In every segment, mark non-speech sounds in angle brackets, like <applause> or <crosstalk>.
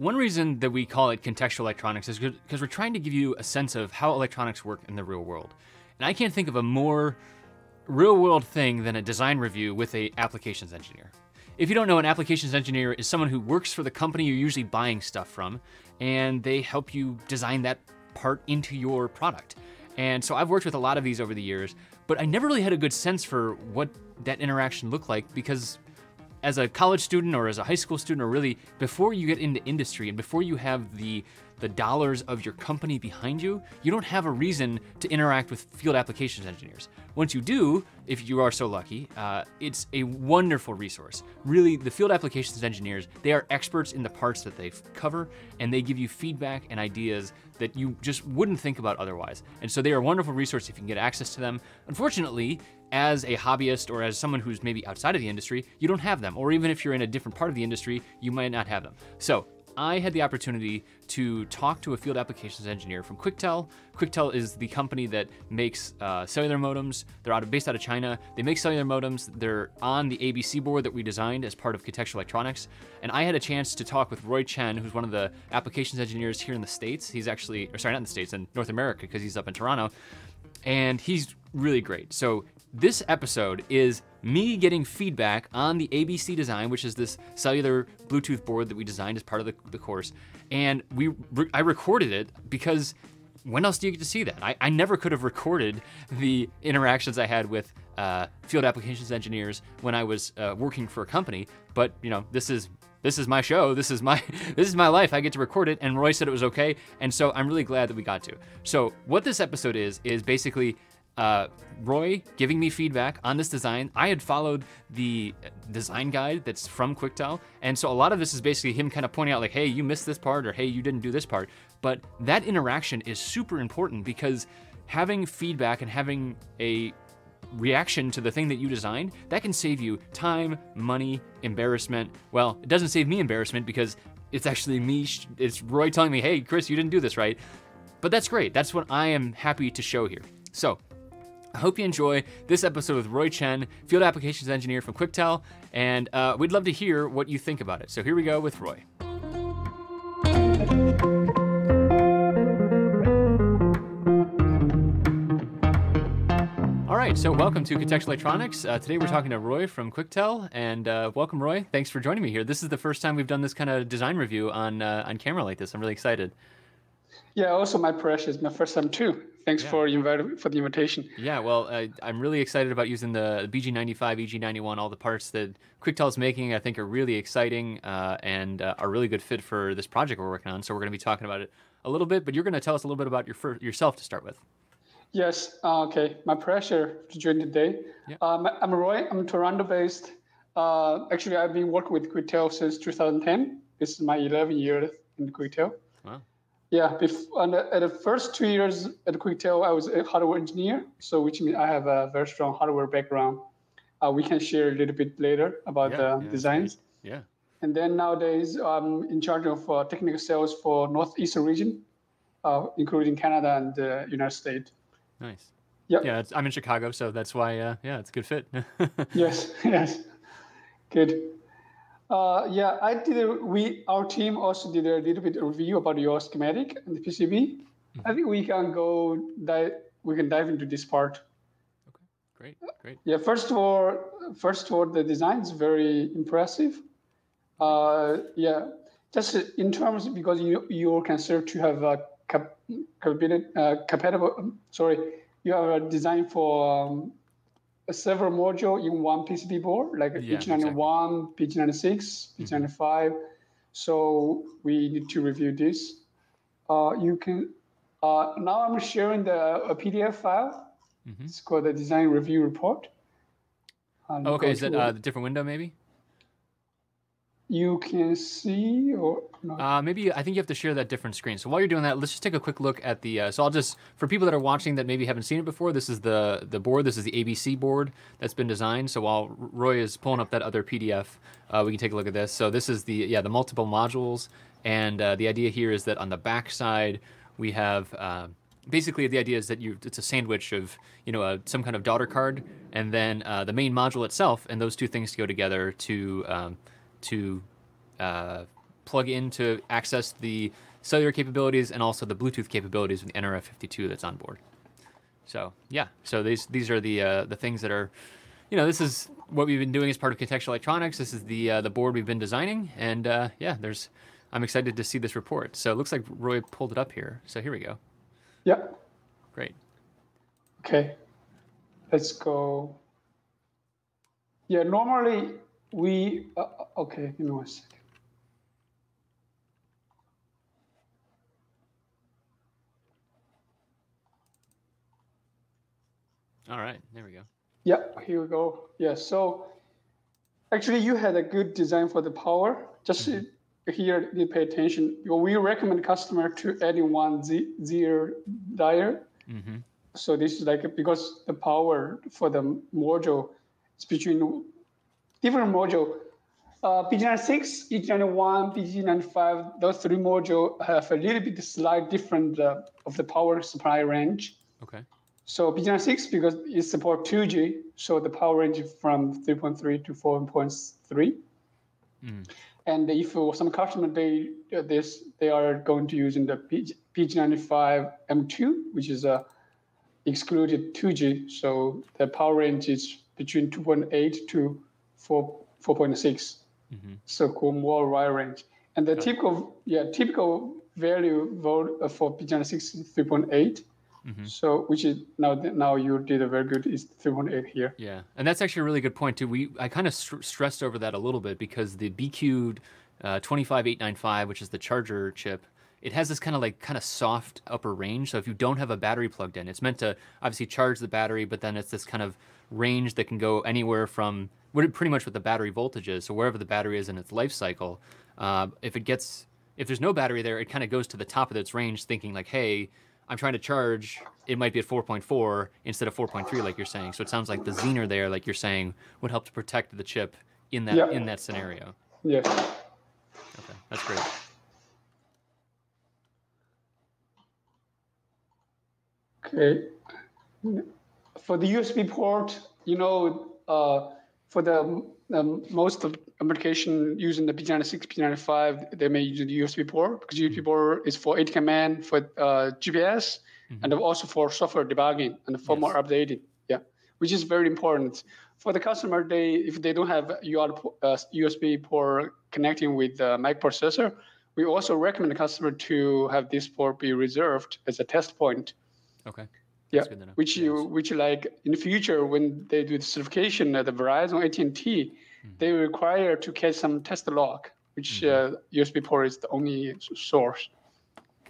one reason that we call it contextual electronics is because we're trying to give you a sense of how electronics work in the real world. And I can't think of a more real world thing than a design review with a applications engineer. If you don't know, an applications engineer is someone who works for the company you're usually buying stuff from, and they help you design that part into your product. And so I've worked with a lot of these over the years, but I never really had a good sense for what that interaction looked like because as a college student or as a high school student or really before you get into industry and before you have the the dollars of your company behind you, you don't have a reason to interact with field applications engineers. Once you do, if you are so lucky, uh, it's a wonderful resource. Really, the field applications engineers, they are experts in the parts that they cover, and they give you feedback and ideas that you just wouldn't think about otherwise. And so they are a wonderful resource if you can get access to them. Unfortunately, as a hobbyist or as someone who's maybe outside of the industry, you don't have them. Or even if you're in a different part of the industry, you might not have them. So I had the opportunity to talk to a field applications engineer from Quectel. Quectel is the company that makes uh, cellular modems. They're out of, based out of China. They make cellular modems. They're on the ABC board that we designed as part of Contextual Electronics. And I had a chance to talk with Roy Chen, who's one of the applications engineers here in the States. He's actually, or sorry, not in the States, in North America, because he's up in Toronto. And he's really great. So this episode is me getting feedback on the ABC design, which is this cellular Bluetooth board that we designed as part of the, the course. And we, I recorded it because when else do you get to see that? I, I never could have recorded the interactions I had with uh, field applications engineers when I was uh, working for a company. But you know, this is this is my show. This is my <laughs> this is my life. I get to record it. And Roy said it was okay, and so I'm really glad that we got to. So what this episode is is basically uh, Roy giving me feedback on this design. I had followed the design guide that's from Quectel, and so a lot of this is basically him kind of pointing out like, hey, you missed this part, or hey, you didn't do this part. But that interaction is super important because having feedback and having a reaction to the thing that you designed, that can save you time, money, embarrassment. Well, it doesn't save me embarrassment because it's actually me, it's Roy telling me, hey, Chris, you didn't do this right. But that's great. That's what I am happy to show here. So, I hope you enjoy this episode with Roy Chen, Field Applications Engineer from Quectel, and uh, we'd love to hear what you think about it. So here we go with Roy. All right, so welcome to Contextual Electronics. Uh, today we're talking to Roy from Quectel, and uh, welcome, Roy. Thanks for joining me here. This is the first time we've done this kind of design review on uh, on camera like this. I'm really excited. Yeah, also my precious, my first time too. Thanks yeah. for for the invitation. Yeah, well, I, am really excited about using the BG95, EG91, all the parts that Quectel is making. I think are really exciting uh, and uh, are really good fit for this project we're working on. So we're going to be talking about it a little bit, but you're going to tell us a little bit about your yourself to start with. Yes. Uh, okay. My pleasure to join today. Yeah. Um, I'm Roy. I'm Toronto-based. Uh, actually, I've been working with Quectel since 2010. This is my 11 years in Quectel. Yeah, before, at the first two years at Quectel, I was a hardware engineer, so which means I have a very strong hardware background. Uh, we can share a little bit later about yeah, the yeah, designs. Yeah. And then nowadays, I'm in charge of uh, technical sales for Northeastern region, uh, including Canada and the United States. Nice. Yep. Yeah, I'm in Chicago, so that's why. Uh, yeah, it's a good fit. <laughs> yes. <laughs> Yes. Good. Uh, yeah, I did. A, we our team also did a little bit of review about your schematic and the PCB. Mm-hmm. I think we can go dive. We can dive into this part. Okay, great, great. Yeah, first of all, first of all, the design is very impressive. Uh, yeah, just in terms because you you can serve to have a cap, uh, compatible. Sorry, you have a design for um, several module in one PCB board, like yeah, PG91, exactly. BG96, BG95. Mm-hmm. So we need to review this. Uh, you can uh, now I'm sharing the a PDF file. Mm-hmm. It's called the design review report. Okay, is it uh, the different window maybe? You can see or uh, maybe I think you have to share that different screen. So while you're doing that, let's just take a quick look at the. Uh, so I'll just for people that are watching that maybe haven't seen it before. This is the the board. This is the ABC board that's been designed. So while Roy is pulling up that other PDF, uh, we can take a look at this. So this is the yeah the multiple modules, and uh, the idea here is that on the back side we have. Uh, basically, the idea is that you it's a sandwich of you know a, some kind of daughter card, and then uh, the main module itself, and those two things go together to um, to uh, plug in to access the cellular capabilities and also the Bluetooth capabilities with the NRF52 that's on board. So yeah, so these these are the uh, the things that are, you know, this is what we've been doing as part of Contextual Electronics. This is the uh, the board we've been designing, and uh, yeah, there's I'm excited to see this report. So it looks like Roy pulled it up here. So here we go. Yep. Great. Okay. Let's go. Yeah, normally we, uh, okay, give me one second. All right, there we go. Yeah, here we go. Yeah, so actually you had a good design for the power. Just mm -hmm. here, you pay attention. We recommend customer to adding one zener diode. Mm -hmm. So this is like, because the power for the module is between different module. Uh, BG96, EG91, BG95, those three modules have a little bit slight different uh, of the power supply range. Okay. So BG96, because it support 2G, so the power range from 3.3 to 4.3. Mm. And if some customer they uh, this they are going to use in the PG, BG95 M2, which is a excluded 2G, so the power range is between 2.8 to 4 4.6. Mm-hmm. So cool more wide range. And the typical yeah typical value vote uh, for BG96 is 3.8. Mm-hmm. So, which is now now you did a very good is 3.8 here. Yeah, and that's actually a really good point too. We I kind of st- stressed over that a little bit because the BQ uh, 25895, which is the charger chip, it has this kind of like kind of soft upper range. So if you don't have a battery plugged in, it's meant to obviously charge the battery, but then it's this kind of range that can go anywhere from pretty much what the battery voltage is. So wherever the battery is in its life cycle, uh, if it gets if there's no battery there, it kind of goes to the top of its range, thinking like, hey, I'm trying to charge, it might be at 4.4 instead of 4.3, like you're saying. So it sounds like the zener there, like you're saying, would help to protect the chip in that yeah. in that scenario. Yeah. Okay, that's great. Okay. For the USB port, you know, uh, for the um, most of application using the P96, P95, they may use the USB port because USB mm-hmm. port is for AT command, for uh, GPS, mm-hmm. and also for software debugging and firmware yes. updating. Yeah, which is very important for the customer. They if they don't have uh, USB port connecting with the microprocessor, we also recommend the customer to have this port be reserved as a test point. Okay yeah, which you which like in the future when they do the certification at the Verizon AT and T, mm-hmm. they require to catch some test log, which mm-hmm. uh, USB port is the only source.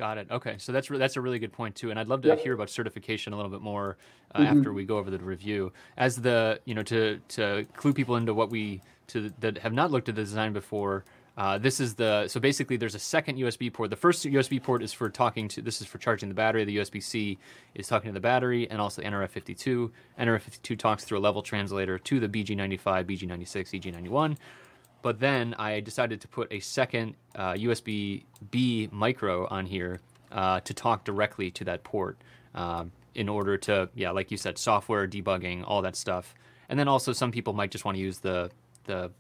Got it. Okay, so that's re- that's a really good point too, and I'd love to hear about certification a little bit more uh, mm-hmm. after we go over the review. As the you know to to clue people into what we to that have not looked at the design before. Uh, this is the so basically there's a second USB port. The first USB port is for talking to. This is for charging the battery. The USB C is talking to the battery, and also NRF52. NRF52 talks through a level translator to the BG95, BG96, EG91. But then I decided to put a second uh, USB B micro on here uh, to talk directly to that port um, in order to, yeah, like you said, software debugging, all that stuff. And then also some people might just want to use the the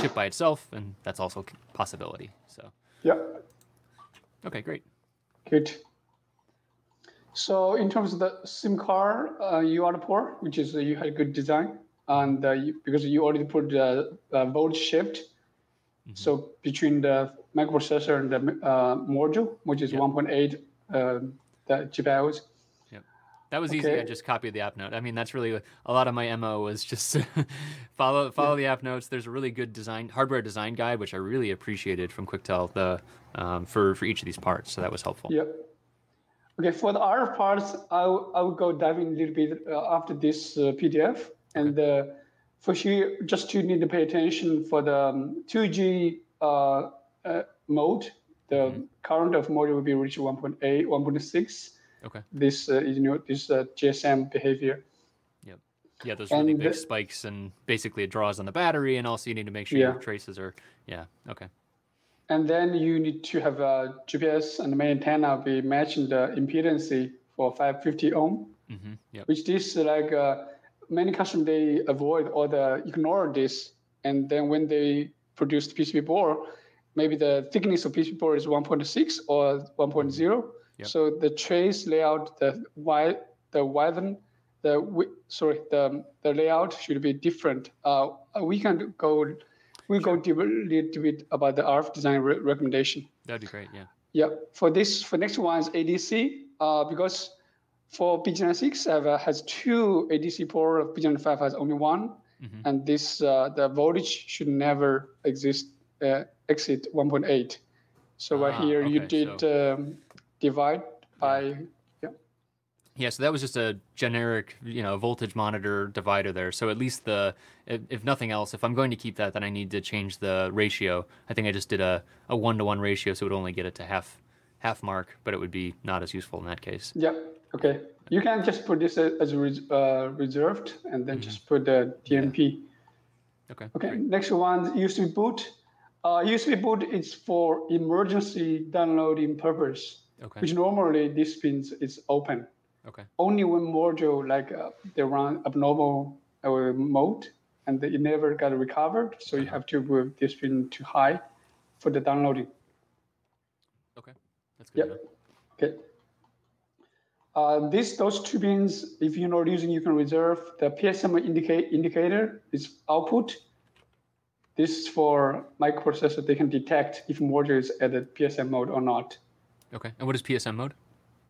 chip by itself, and that's also a possibility. So yeah. Okay, great. Good. So in terms of the SIM card uh, UART port, which is uh, you had a good design, and uh, you, because you already put the uh, volt shift, mm-hmm. so between the microprocessor and the uh, module, which is yep. 1.8 uh, the GPIOs, that was okay. easy. I just copied the app note. I mean, that's really a lot of my mo was just <laughs> follow follow yeah. the app notes. There's a really good design hardware design guide, which I really appreciated from Quectel the um, for for each of these parts. So that was helpful. Yep. Okay, for the other parts, I will, I will go dive in a little bit uh, after this uh, PDF. And uh, for sure, just you need to pay attention for the um, 2G uh, uh, mode. The mm-hmm. current of module will be reached 1.8, 1.6 Okay. This uh, you know this uh, GSM behavior. Yep. Yeah, those really and big the, spikes, and basically it draws on the battery, and also you need to make sure yeah. your traces are. Yeah. Okay. And then you need to have a GPS and the main antenna be matching the impedance for 550 ohm. Mm-hmm. Yep. Which this like uh, many customers they avoid or the ignore this, and then when they produce the PCB board, maybe the thickness of PCB board is 1.6 or 1.0. Yep. So the trace layout, the wide, the widen, the sorry, the the layout should be different. Uh, we can go, we go deep, little bit about the RF design re- recommendation. That'd be great. Yeah. Yeah, for this, for next one is ADC, uh, because for BG96 have, uh, has two ADC port, BG95 has only one, Mhm. and this uh, the voltage should never exist uh, exit 1.8. So right Ah, here you okay, did um, divide by Yeah, so that was just a generic, you know, voltage monitor divider there. So at least the, if, if nothing else, if I'm going to keep that, then I need to change the ratio. I think I just did a, a one to one ratio, so it would only get it to half half mark, but it would be not as useful in that case. yeah. Okay, you can just put this as uh, reserved and then just put the DNP. Okay. Okay, great. next one, USB boot. Uh, USB boot is for emergency downloading purpose, Okay. which normally this pins is open. Okay. Only when module like uh, they run abnormal uh, mode and it never got recovered, so you have to move this pin to high for the downloading. Okay. That's good. Yep. Okay. Uh, this those two pins, if you're not using, you can reserve. The PSM indicate indicator is output. This is for microprocessor. They can detect if module is at the PSM mode or not. Okay. And what is PSM mode?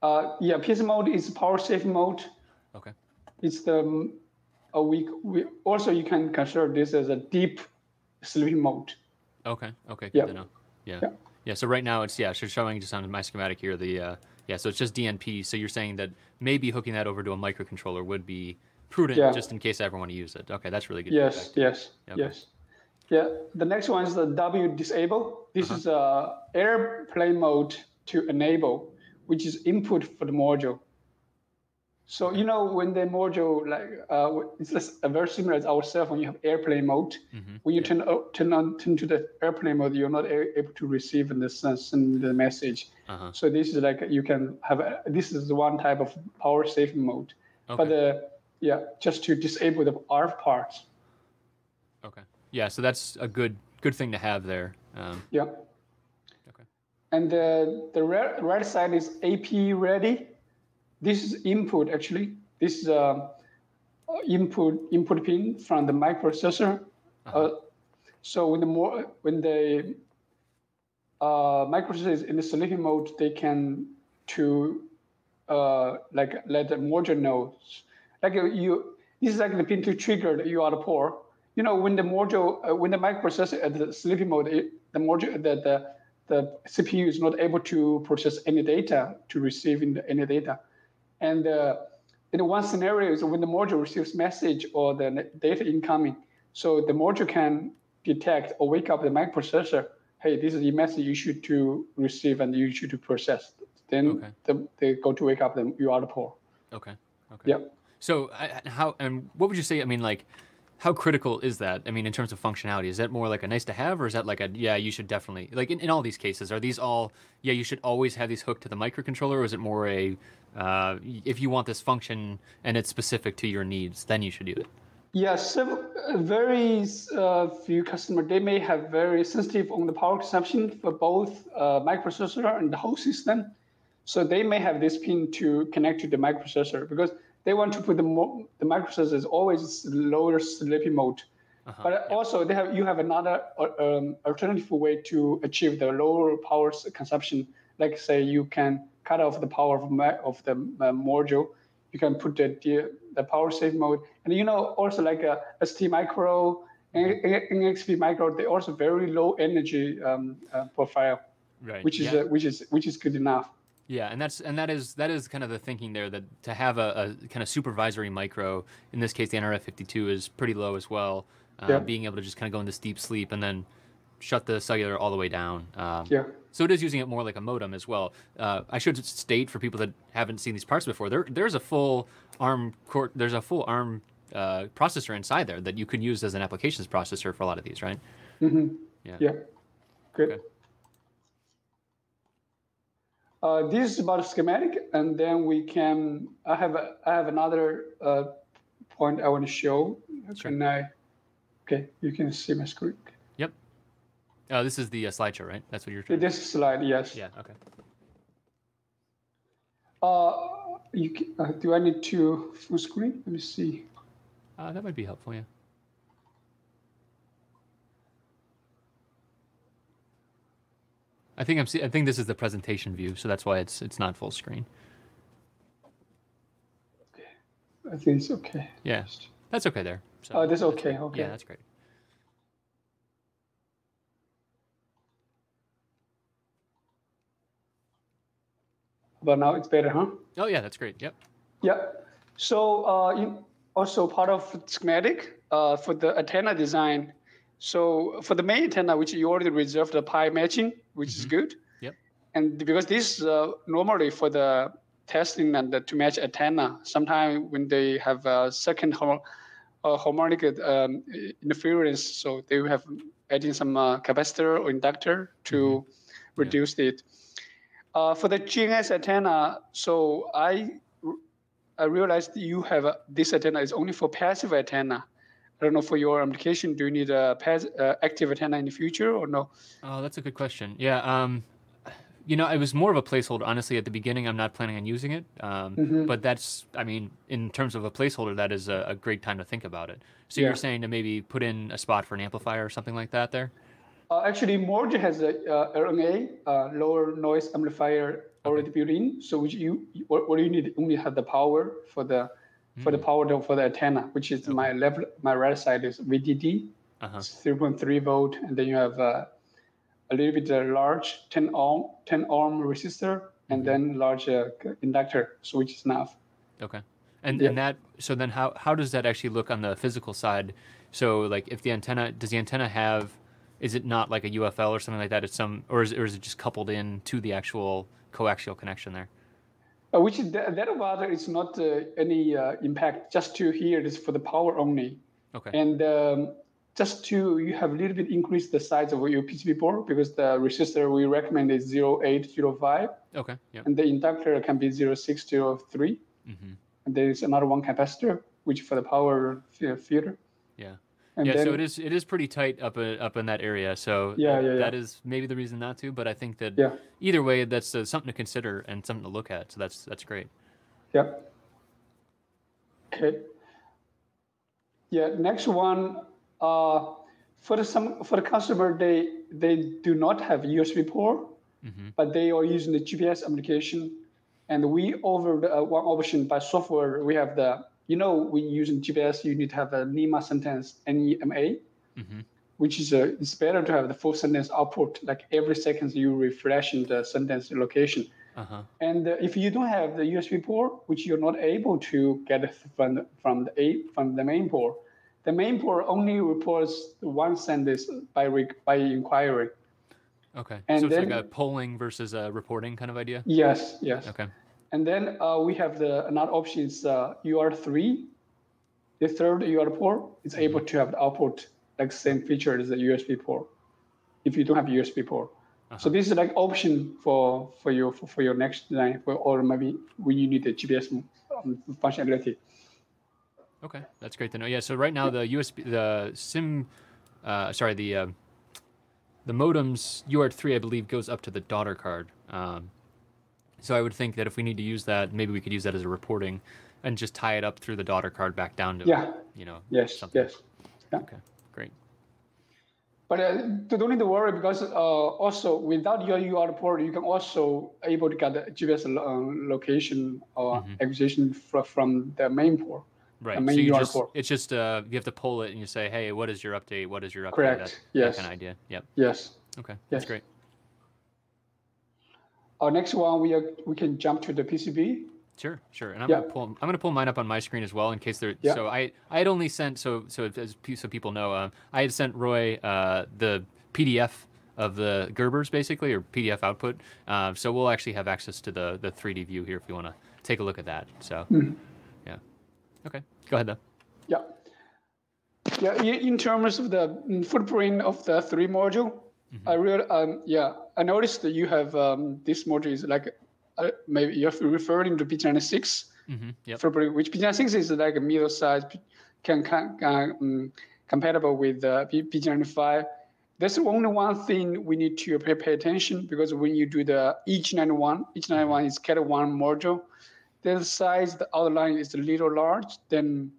Uh, yeah, PSM mode is power saving mode. Okay. It's the um, a weak. We, also, you can consider this as a deep sleeping mode. Okay. Okay. Good know. Yeah. Yep. Yeah. So right now it's yeah, it's showing just on my schematic here the uh, yeah. So it's just DNP. So you're saying that maybe hooking that over to a microcontroller would be prudent Yeah. just in case I ever want to use it. Okay, that's really good. Yes, feedback. yes, Okay. yes. Yeah, the next one is the W disable. This Uh-huh. is a airplane mode to enable, which is input for the module. So you know when the module like uh, it's just a very similar as our cell phone. You have airplane mode. Mhm. When you turn turn on turn to the airplane mode, you're not a- able to receive and send the message. Uh-huh. So this is like you can have a, this is the one type of power saving mode. Okay. But uh, yeah, just to disable the RF parts. Okay. Yeah, so that's a good good thing to have there. Um, Yeah. And the the right side is AP ready. This is input actually. This is a input input pin from the microprocessor. Uh-huh. Uh, so when the more when the uh, microprocessor is in the sleeping mode, they can to uh, like let the module know. Like uh, you, this is like the pin to trigger the UART port. You know, when the module, uh, when the microprocessor at the sleeping mode, it, the module, the, the the CPU is not able to process any data to receive in the, any data. And uh, in one scenario is when the module receives message or the data incoming, so the module can detect or wake up the microprocessor. Hey, this is the message you should to receive and you should to process. Then Okay. the, they go to wake up the UART port. okay. Okay. Yep. So I, how and what would you say? I mean, like, how critical is that? I mean, in terms of functionality, is that more like a nice to have, or is that like a yeah, you should definitely like in, in all these cases? Are these all yeah, you should always have these hooked to the microcontroller, or is it more a uh, if you want this function and it's specific to your needs, then you should do it? Yes, so, uh, very uh, few customers, they may have very sensitive on the power consumption for both uh, microprocessor and the whole system. So they may have this pin to connect to the microprocessor because they want to put the, mo- the is always lower sleeping mode. Uh-huh. But also they have you have another uh, um, alternative way to achieve the lower power consumption. Like say you can cut off the power of, ma- of the uh, module. You can put the, the the power save mode, and you know also like a ST Micro, and NXP Micro, they also very low energy um, uh, profile, right. which is yeah. uh, which is which is good enough. Yeah, and that's and that is that is kind of the thinking there that to have a, a kind of supervisory micro, in this case the NRF52 is pretty low as well. Uh, Yeah. Being able to just kind of go into deep sleep and then shut the cellular all the way down. Um, Yeah. So it is using it more like a modem as well. Uh, I should state for people that haven't seen these parts before, there there's a full ARM core, there's a full ARM uh, processor inside there that you can use as an applications processor for a lot of these, right? Yeah. Yeah, good. Okay. Uh, this is about schematic, and then we can. I have a, I have another uh, point I want to show. Sure. Can I? Okay, you can see my screen. Yep. Oh, this is the uh, slideshow, right? That's what you're trying. This slide, yes. Yeah. Okay. Uh, you can, uh, do I need to full screen? Let me see. Uh, that might be helpful. Yeah. I think I'm. See- I think this is the presentation view, so that's why it's it's not full screen. Okay, I think it's okay. Yeah, that's okay there. So Oh, that's okay. Okay. yeah, that's great. But now it's better, huh? Oh yeah, that's great. Yep. Yeah. So uh, also part of schematic uh, for the antenna design. So for the main antenna, which you already reserved the pi matching, which is good. Yep. And because this uh, normally for the testing and the, to match antenna, sometimes when they have a second har- uh, harmonic um, interference, so they will have adding some uh, capacitor or inductor to reduce it. Uh, for the GNSS antenna, so I I realized you have a, this antenna is only for passive antenna. I don't know for your application, do you need a pass, uh, active antenna in the future or no? Oh, that's a good question. Yeah. Um, you know, it was more of a placeholder. Honestly, at the beginning, I'm not planning on using it. Um, Mm-hmm. But that's, I mean, in terms of a placeholder, that is a, a great time to think about it. So Yeah. you're saying to maybe put in a spot for an amplifier or something like that there? Uh, actually, Morge has a uh, RNA, uh, lower noise amplifier already built in. So you what, what you need only have the power for the for the power for the antenna, which is my left my right side is VDD, Uh-huh. 3.3 volt, and then you have uh, a little bit uh, large 10 ohm 10 ohm resistor, and then large uh, inductor, so which is enough. Okay. And Yeah. and that so then how how does that actually look on the physical side? So like if the antenna does the antenna have is it not like a UFL or something like that? It's some or is or is it just coupled in to the actual coaxial connection there? Uh, which is that, that water is not uh, any uh, impact. Just to here, this for the power only. Okay. And um, just to you have a little bit increase the size of your PCB board because the resistor we recommend is 0805 okay. Yep. and the inductor can be 0603 hmm and there is another one capacitor which for the power filter. Yeah. And yeah, then, so it is it is pretty tight up uh, up in that area. So Yeah, that, yeah, yeah. that is maybe the reason not to, but I think that Yeah. either way that's uh, something to consider and something to look at. So that's that's great. Yeah. Okay. Yeah. Next one. Uh, for the some for the customer, they they do not have USB port, mm-hmm. but they are using the GPS application, and we offer the, uh, one option by software. We have the you know when using GPS, you need to have a NMEA sentence NMEA, Mhm. which is a it's better to have the full sentence output. Like every second you refreshing the sentence location. Uh huh. And uh, if you don't have the USB port, which you're not able to get from the, from the A from the main port, the main port only reports one sentence by re, by inquiry. Okay. And so it's like a polling versus a reporting kind of idea. Yes, yes. Okay. And then uh, we have the another option is uh, UART3. The third UART port is able to have the output like same feature as the USB port. If you don't have USB port. So this is like option for for your for, for your next design, for, or maybe when you need the GPS um, functionality. Okay, that's great to know. Yeah, so right now the USB, the SIM, uh, sorry, the uh, the modem's UART3, I believe, goes up to the daughter card. Um, so I would think that if we need to use that, maybe we could use that as a reporting, and just tie it up through the daughter card back down to, Yeah. you know, Yes. something. Yes. Yeah. Okay, great. But uh, don't need to worry because uh, also without your UART port, you can also able to get the GPS um, location or acquisition fr- from the main port. Right. main so you just, port. it's just uh, you have to pull it and you say, hey, what is your update? What is your update? Correct. That, Yes. That kind of idea. Yep. Yes. Okay, Yes. that's great. Our next one, we are, we can jump to the PCB. Sure, sure. And I'm Yeah. gonna pull. I'm gonna pull mine up on my screen as well in case there. Yeah. So I I had only sent so so as so people know uh, I had sent Roy uh, the PDF of the Gerbers basically or PDF output. Uh, so we'll actually have access to the the 3D view here if you want to take a look at that. So Mm-hmm. yeah. Okay. Go ahead though. Yeah. Yeah, in, in terms of the mm, footprint of the three module, I real um yeah, I noticed that you have um this module is like uh, maybe you're referring to P96 Mm-hmm. Yep. which P96 is like a middle size, can can, um, compatible with uh, P- P95. there's only one thing we need to pay, pay attention because when you do the H91, H91 is Cat 1 module, the size, the outline is a little large than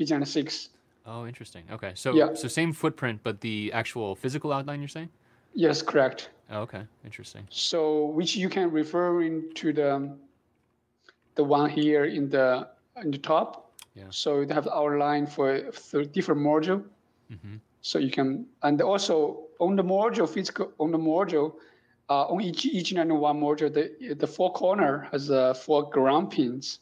BG96. Oh, interesting. Okay, so Yeah. so same footprint, but the actual physical outline you're saying? Yes, correct. Oh, okay, interesting. So which you can refer into the the one here in the in the top. Yeah. So you have the outline for, for different module. Mm-hmm. So you can and also on the module physical on the module, uh, on each each and one module, the the four corner has uh, four ground pins.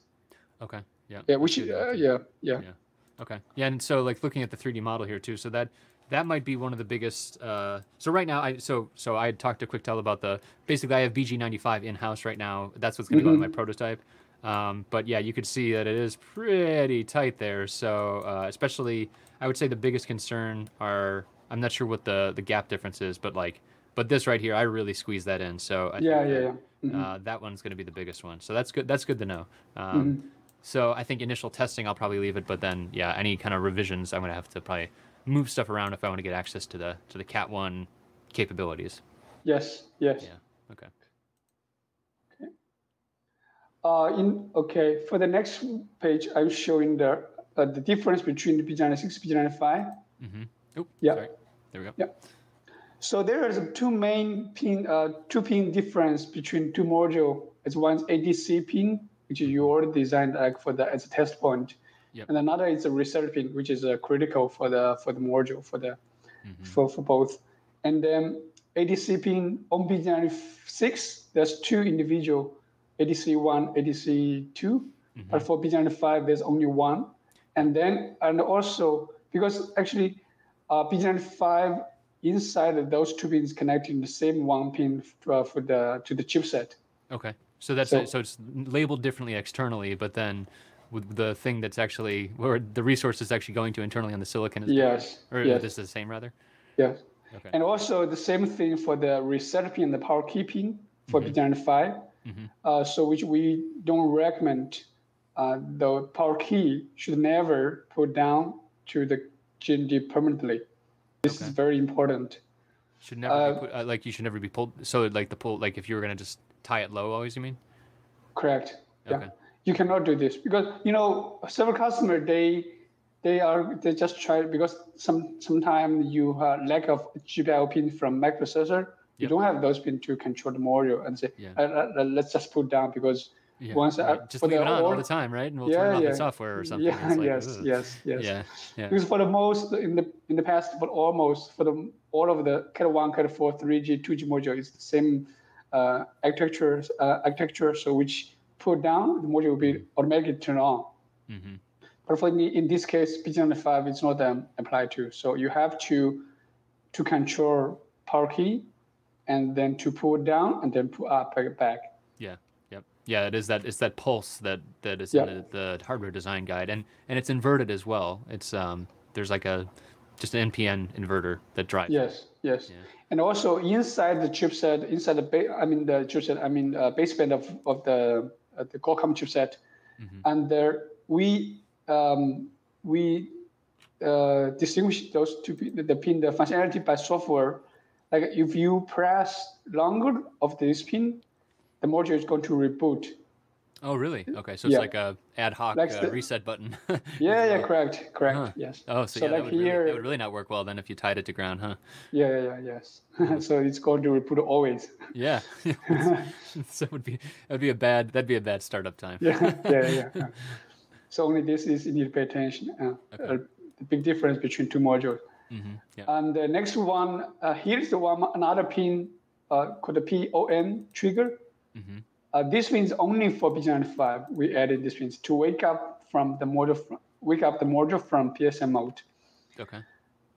Okay, yeah. Yeah, which uh, yeah yeah Yeah. Okay. Yeah, and so like looking at the 3D model here too, so that that might be one of the biggest. Uh, so right now, I so so I had talked to Quectel about the basically I have BG95 in house right now. That's what's going to go in my prototype. Um, but yeah, you could see that it is pretty tight there. So uh, especially, I would say the biggest concern are I'm not sure what the the gap difference is, but like but this right here, I really squeezed that in. So I yeah think yeah that, yeah. Mhm. uh, that one's going to be the biggest one. So that's good. That's good to know. Um, So I think initial testing, I'll probably leave it. But then, yeah, any kind of revisions, I'm going to have to probably move stuff around if I want to get access to the to the Cat One capabilities. Yes yes. Yeah. Okay. Uh, in okay for the next page, I'm showing the uh, the difference between the BG96 BG95. Mm-hmm. Oh, Yeah. Sorry. There we go. Yeah. So there is a two main pin, uh, two pin difference between two module. It's one's ADC pin, which you already designed like for the as a test point, Yep. and another is a reset pin, which is uh, critical for the for the module for the Mhm. for, for both. And then ADC pin on BG96, there's two individual ADC1, ADC2, but for BG95, there's only one. And then, and also, because actually uh, BG95 inside of those two pins connecting the same one pin uh, for the to the chipset. Okay. So that's So- it. so it's labeled differently externally, but then with the thing that's actually where the resource is actually going to internally on the silicon is? Yes. or yes. this is the same rather. Yes. Okay. And also the same thing for the reset pin and the power key pin for BG95. Uh, so which we don't recommend uh, the power key should never put down to the GND permanently. This is very important. Should never uh, be put, uh, like you should never be pulled. So like the pull like if you were gonna just tie it low, always you mean? Correct. Yeah. You cannot do this because you know several customer they they are they just try because some sometimes you have lack of GPIO pin from microprocessor. You Yep. don't have those pin to control the module and say Yeah. "Uh, uh, uh, let's just put down because Yeah. Once I- just for leave the it on all all- the time, right? And we'll Yeah, turn off yeah. the software or something. yeah like, yes ugh. yes yes Yeah. Yeah. because for the most in the in the past for almost for the all of the cat 1 cat 4 3g 2g module is the same uh, architecture uh, architecture so which put down the module will be automatically turned on hmm but for me in this case BG95 is not um, applied to so you have to to control power key and then to pull down and then pull up back back Yeah. Yep. Yeah. It is that. It's that pulse that that is Yeah. in the, the hardware design guide, and and it's inverted as well. It's um. There's like a just an NPN inverter that drives. Yes, yes. Yeah. And also inside the chipset, inside the ba- I mean the chipset, I mean uh, baseband of of the uh, the Qualcomm chipset, Mhm. and there we um, we uh, distinguish those two pin, the pin the functionality by software. Like if you press longer of this pin, the module is going to reboot. Oh, really? Okay. So it's Yeah. like a ad hoc Like uh, reset button. <laughs> Yeah, yeah, correct, correct. Huh. Yes. Oh, so, So yeah, like that, would really, here- that would really not work well then if you tied it to ground, huh? Yeah, yeah, yeah, yes. <laughs> so it's going to reboot always. Yeah. <laughs> so it would be that would be a bad that'd be a bad startup time. yeah, yeah, yeah. yeah. So only this is you need to pay attention. Uh, Okay. uh, the big difference between two modules. Mm-hmm. Yeah. And the next one, uh, here's the one, another pin uh, called the PON trigger. hmm Uh, this means only for BG95. We added this means to wake up from the module, from, wake up the module from PSM mode. Okay.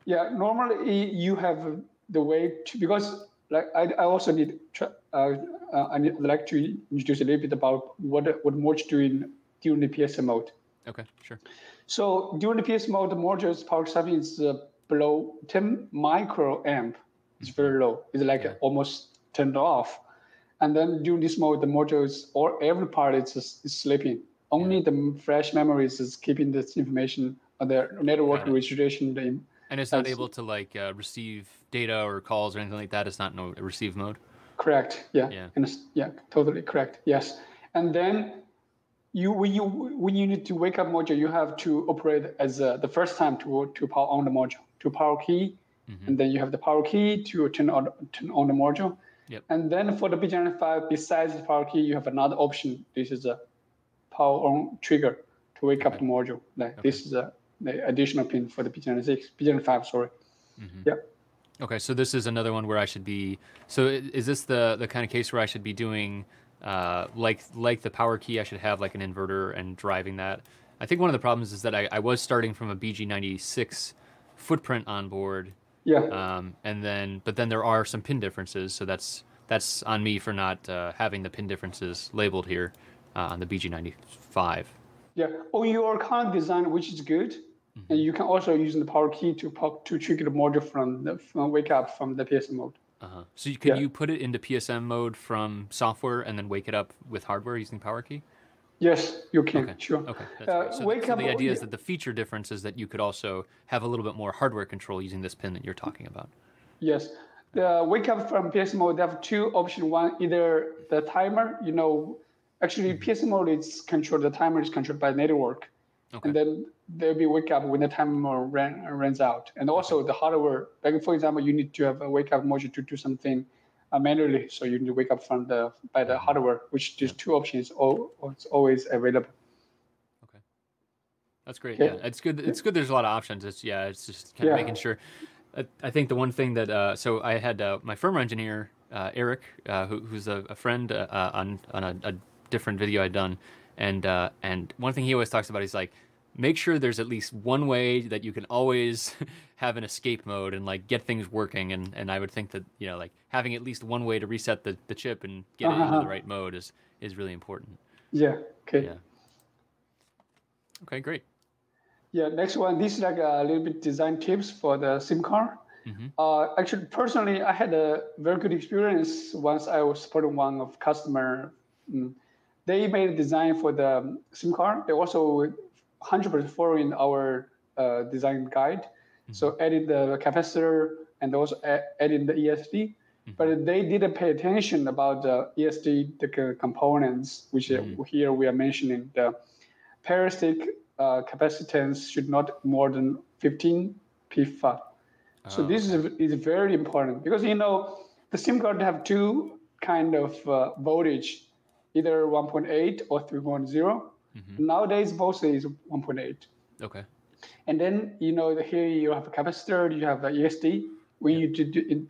Yeah, normally you have the way to because like I, I also need uh, uh, I need, I'd like to introduce a little bit about what what module doing during the PSM mode. Okay. Sure. So during the PSM mode, the module's power consumption is uh, below 10 microamp. It's very low. It's like Yeah. almost turned off. And then during this mode, the module is or every part is, is sleeping. Only the flash memories is keeping this information on the network registration. The, And it's not That's- able to like uh, receive data or calls or anything like that. It's not in a receive mode. Correct. Yeah. Yeah. And yeah, totally correct. Yes. And then you when you when you need to wake up module, you have to operate as uh, the first time to to power on the module to power key, Mm-hmm. and then you have the power key to turn on turn on the module. Yep. And then for the BG95, besides the power key, you have another option. This is a power on trigger to wake up the module. Like this is a the additional pin for the BG96, BG95, sorry. Mm-hmm. Yeah. Okay, so this is another one where I should be. So is this the the kind of case where I should be doing uh, like like the power key? I should have like an inverter and driving that. I think one of the problems is that I, I was starting from a BG96 footprint on board, Yeah. um, and then but then there are some pin differences. So that's that's on me for not uh, having the pin differences labeled here uh, on the BG95. Yeah, on your current design, which is good, and you can also use the power key to pop, to trigger the module from the from wake up from the PSM mode. Uh-huh. So you, can Yeah. you put it into PSM mode from software and then wake it up with hardware using power key? Yes, you can. Okay. Sure. Okay. Uh. So, wake so up the idea is that the feature difference is that you could also have a little bit more hardware control using this pin that you're talking about. Yes. The wake up from PSM mode, they have two options. One, either the timer, you know, actually PSM mode is controlled, the timer is controlled by network. Okay. And then there'll be wake up when the timer ran, runs out. And also the hardware, like for example, you need to have a wake up module to do something manually. So you need to wake up from the by the hardware, which these two options all it's always available. Okay, that's great. Okay. Yeah, it's good. It's good. There's a lot of options. It's yeah. It's just kind of Yeah. making sure. I, I think the one thing that uh, so I had uh, my firmware engineer uh, Eric, uh, who, who's a, a friend uh, uh, on on a, a different video I'd done, and uh, and one thing he always talks about is like make sure there's at least one way that you can always have an escape mode and like get things working and and I would think that you know like having at least one way to reset the, the chip and get it into Uh-huh. the right mode is is really important. Yeah. Okay. Yeah. Okay, great. Yeah, next one. This is like a little bit design tips for the SIM card. Uh, actually, personally, I had a very good experience once I was supporting one of customer. mm, they made a design for the SIM card. They also 100% following our uh, design guide. So added the capacitor and also added the ESD. But they didn't pay attention about the ESD the components, which uh, here we are mentioning the parasitic uh, capacitance should not more than 15 pFA. So Oh, this is, is very important because you know the SIM card have two kind of uh, voltage, either 1.8 or 3.0. Nowadays, both is 1.8. Okay. And then you know here you have a capacitor, you have a ESD. When you do,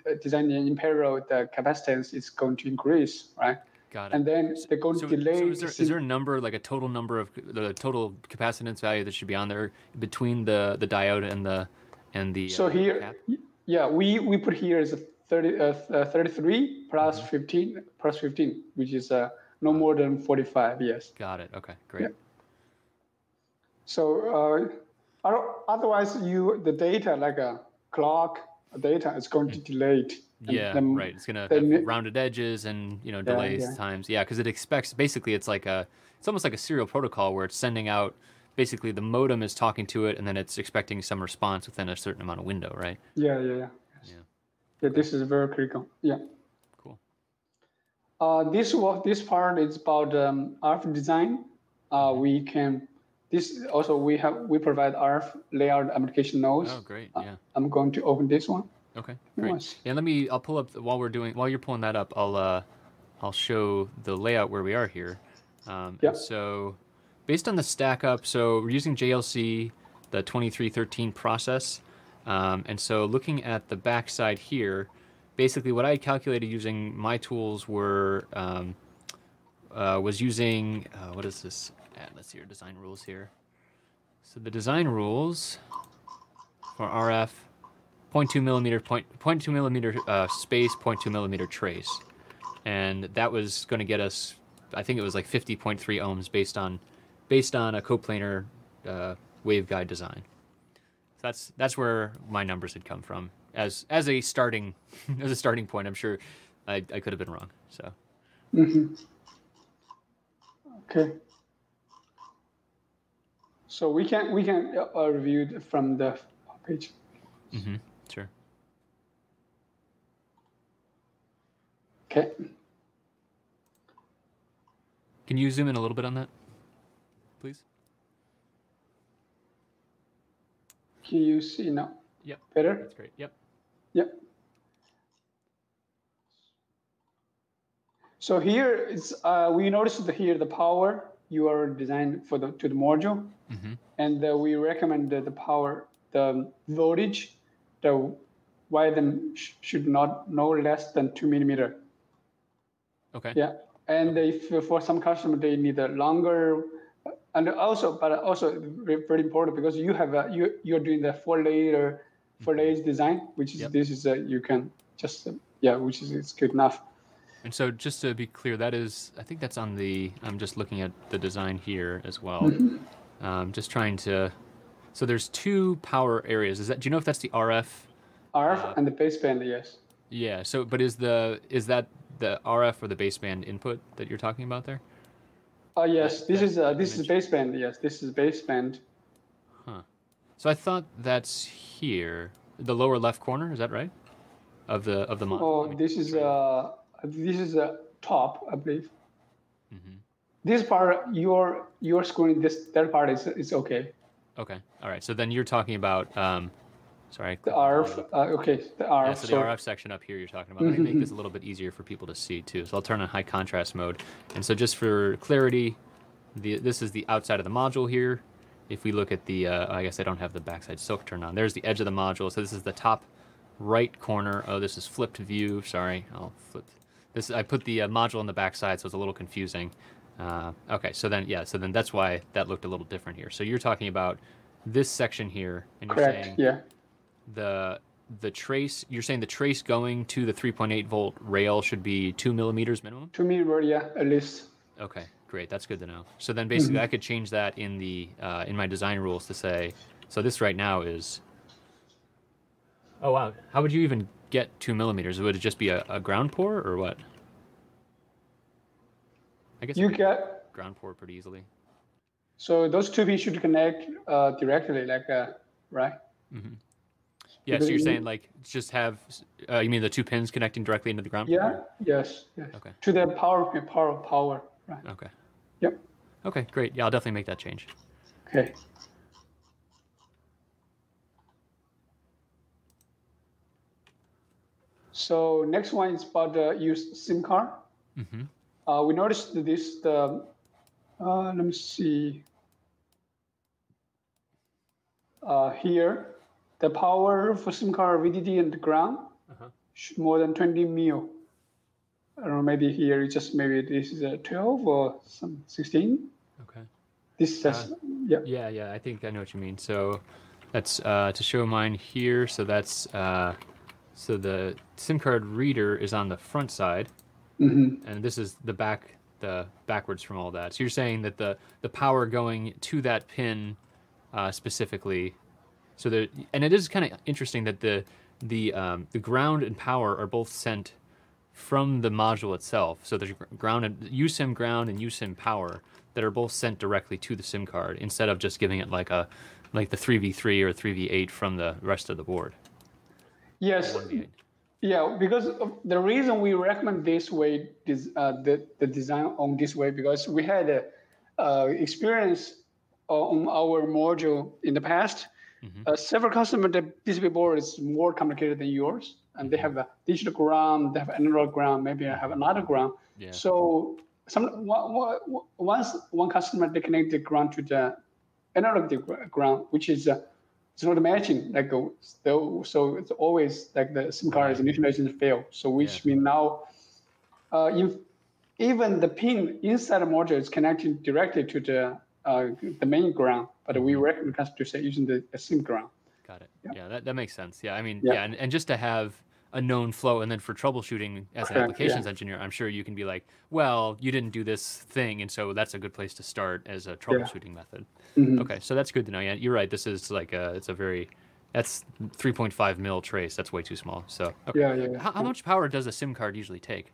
uh, design in parallel, the capacitance is going to increase, right? Got it. And then they're going So, to delay. so is, there, the is there a number, like a total number of the total capacitance value that should be on there between the, the diode and the and the So uh, here, cap? yeah, we, we put here is a 30, uh, uh, 33 plus Mm-hmm. 15 plus 15, which is uh, no more than 45. Yes. Got it. Okay, great. So uh, otherwise, you the data like a clock data is going to delay it. Yeah, then- right. It's then have rounded edges and you know delays yeah. times. Yeah, because it expects basically it's like a it's almost like a serial protocol where it's sending out basically the modem is talking to it and then it's expecting some response within a certain amount of window, right? Yeah, yeah, yeah. Yeah. Yeah, this is very critical. Yeah. Cool. Uh, this this part is about um, RF design. Uh, we can this also we have we provide RF layout application nodes. Oh, great. Uh, Yeah. I'm going to open this one. Okay, great. Nice. And let me, I'll pull up, while we're doing, while you're pulling that up, I'll, uh, I'll show the layout where we are here. Um, Yeah. So based on the stack up, so we're using JLC, the 2313 process. Um, and so looking at the backside here, basically what I calculated using my tools were, um, uh, was using, uh, what is this? Let's see your design rules here. So the design rules for RF 0.2 millimeter point, 0.2 millimeter uh, space 0.2 millimeter trace and that was going to get us i think it was like 50.3 ohms based on based on a coplanar uh, waveguide design So that's that's where my numbers had come from as as a starting <laughs> as a starting point i'm sure i, I could have been wrong so Mhm. Okay. So we can we can uh, review it from the page. Mm-hmm. Sure. Okay. Can you zoom in a little bit on that, please? Can you see now? Yep. Better? That's great. Yep. Yep. So here it's uh, we noticed here the power you are designed for the to the module, Mhm. and uh, we recommend that the power the voltage the widen sh- should not no less than two millimeter. Okay. Yeah, and if uh, for some customer they need a longer, and also but also very important because you have a, you you're doing the four layer four layers design, which is Yep. this is a, you can just uh, yeah, which is it's good enough. And so, just to be clear, that is, I think that's on the. I'm just looking at the design here as well. Mm-hmm. Um, just trying to. So there's two power areas. Is that? Do you know if that's the RF? RF and the baseband, yes. Yeah. So, but is the is that the RF or the baseband input that you're talking about there? Oh yes, this that is uh, this is baseband. Yes, this is baseband. Huh. So I thought that's here, the lower left corner. Is that right? Of the of the model. Oh, this is uh this is a top, I believe. Mhm. This part, your your screen, this that part is is okay. Okay. All right. So then you're talking about. Um, sorry. The RF, uh, okay, the RF. Yeah, so the RF section up here you're talking about. Let me make this a little bit easier for people to see too. So I'll turn on high contrast mode. And so just for clarity, the this is the outside of the module here. If we look at the, uh, I guess I don't have the backside silk turned on. There's the edge of the module. So this is the top right corner. Oh, this is flipped view. Sorry, I'll flip. This I put the uh, module on the backside, so it's a little confusing. Uh, okay, so then yeah, so then that's why that looked a little different here. So you're talking about this section here, and you're Correct. saying Yeah. the the trace you're saying the trace going to the 3.8 volt rail should be two millimeters minimum To me, well, yeah, at least. okay great that's good to know so then basically i could change that in the uh, in my design rules to say so this right now is oh wow how would you even get two millimeters would it just be a, a ground pour or what i guess You get ground pour pretty easily so those two pins should connect uh, directly, like uh, right. yeah so you're saying like just have uh, you mean the two pins connecting directly into the ground? Yeah. Yes. Yes. Okay. To the power pin, power, power. Right. okay Yep. okay great yeah i'll definitely make that change Okay. So next one is about the use SIM card. Mhm. Uh, we noticed this the uh, let me see uh, here the power for SIM card VDD and the ground Uh-huh. more than 20 mil. I don't know, maybe here it's just maybe this is a 12 or some 16. okay This says just, yeah. Yeah, yeah, I think I know what you mean. So that's uh, to show mine here. So that's uh, so the SIM card reader is on the front side, hmm and this is the back, the backwards from all that. So you're saying that the the power going to that pin uh, specifically, so the and it is kind of interesting that the the um, the ground and power are both sent from the module itself. So there's gr- ground and USIM ground and USIM power that are both sent directly to the SIM card instead of just giving it like a like the 3v3 or 3v8 from the rest of the board. Yes, yeah, because of the reason we recommend this way, this, uh, the, the design on this way, because we had a, uh, experience on our module in the past. Uh, several customer, the PCB board is more complicated than yours, and they have a digital ground, they have analog ground, maybe I have another ground. Yeah. So some once one customer they connect the ground to the analog gr- ground, which is uh, it's not matching. Like uh, so, so it's always like the SIM card is initialization fail. So which Yeah. mean now, uh, if even the pin inside the module is connecting directly to the uh, the main ground, but we recommend customers to say using the, the SIM ground. Got it. Yeah, that, that makes sense. Yeah, I mean, Yeah. yeah, and, and just to have a known flow, and then for troubleshooting as an applications yeah. engineer, I'm sure you can be like, well, you didn't do this thing, and so that's a good place to start as a troubleshooting method. Mhm. Okay, so that's good to know. Yeah, you're right. This is like a, it's a very, that's 3.5 mil trace. That's way too small. So, okay. Yeah, yeah, yeah. How, how much power does a SIM card usually take?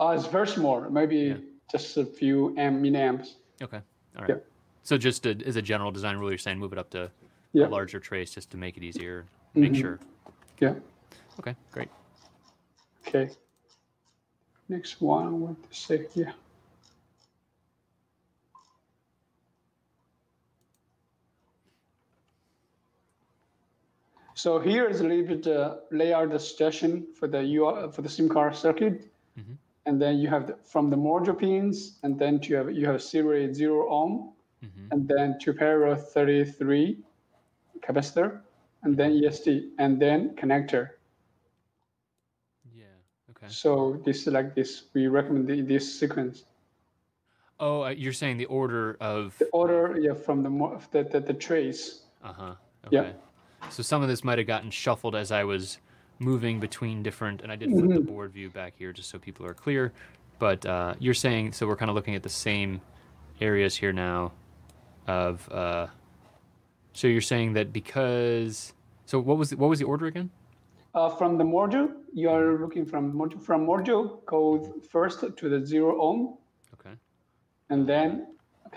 Uh, it's very small, maybe Yeah. just a few am milliamps. Okay, all right. Yeah. So just a, as a general design rule, you're saying move it up to Yeah. a larger trace just to make it easier. make Mhm. sure. Yeah. Okay, great. Okay. Next one, I want to say, yeah. So here is a little bit uh, layout suggestion for the UR, for the SIM card circuit. Mhm. And then you have the, from the module pins, and then you have you have series zero ohm, hmm and then two parallel 33 capacitor, and then ESD, and then connector. Yeah. Okay. So this is like this. We recommend the, this sequence. Oh, uh, you're saying the order of. The order, yeah, from the the the, the trace. Uh huh. Yeah. Okay. So some of this might have gotten shuffled as I was moving between different, and I did flip the Mhm. board view back here just so people are clear. But uh, you're saying so we're kind of looking at the same areas here now. Of uh, so you're saying that because so what was the, what was the order again? Uh, from the module, you are looking from module from module. Go first to the zero ohm, Okay, and then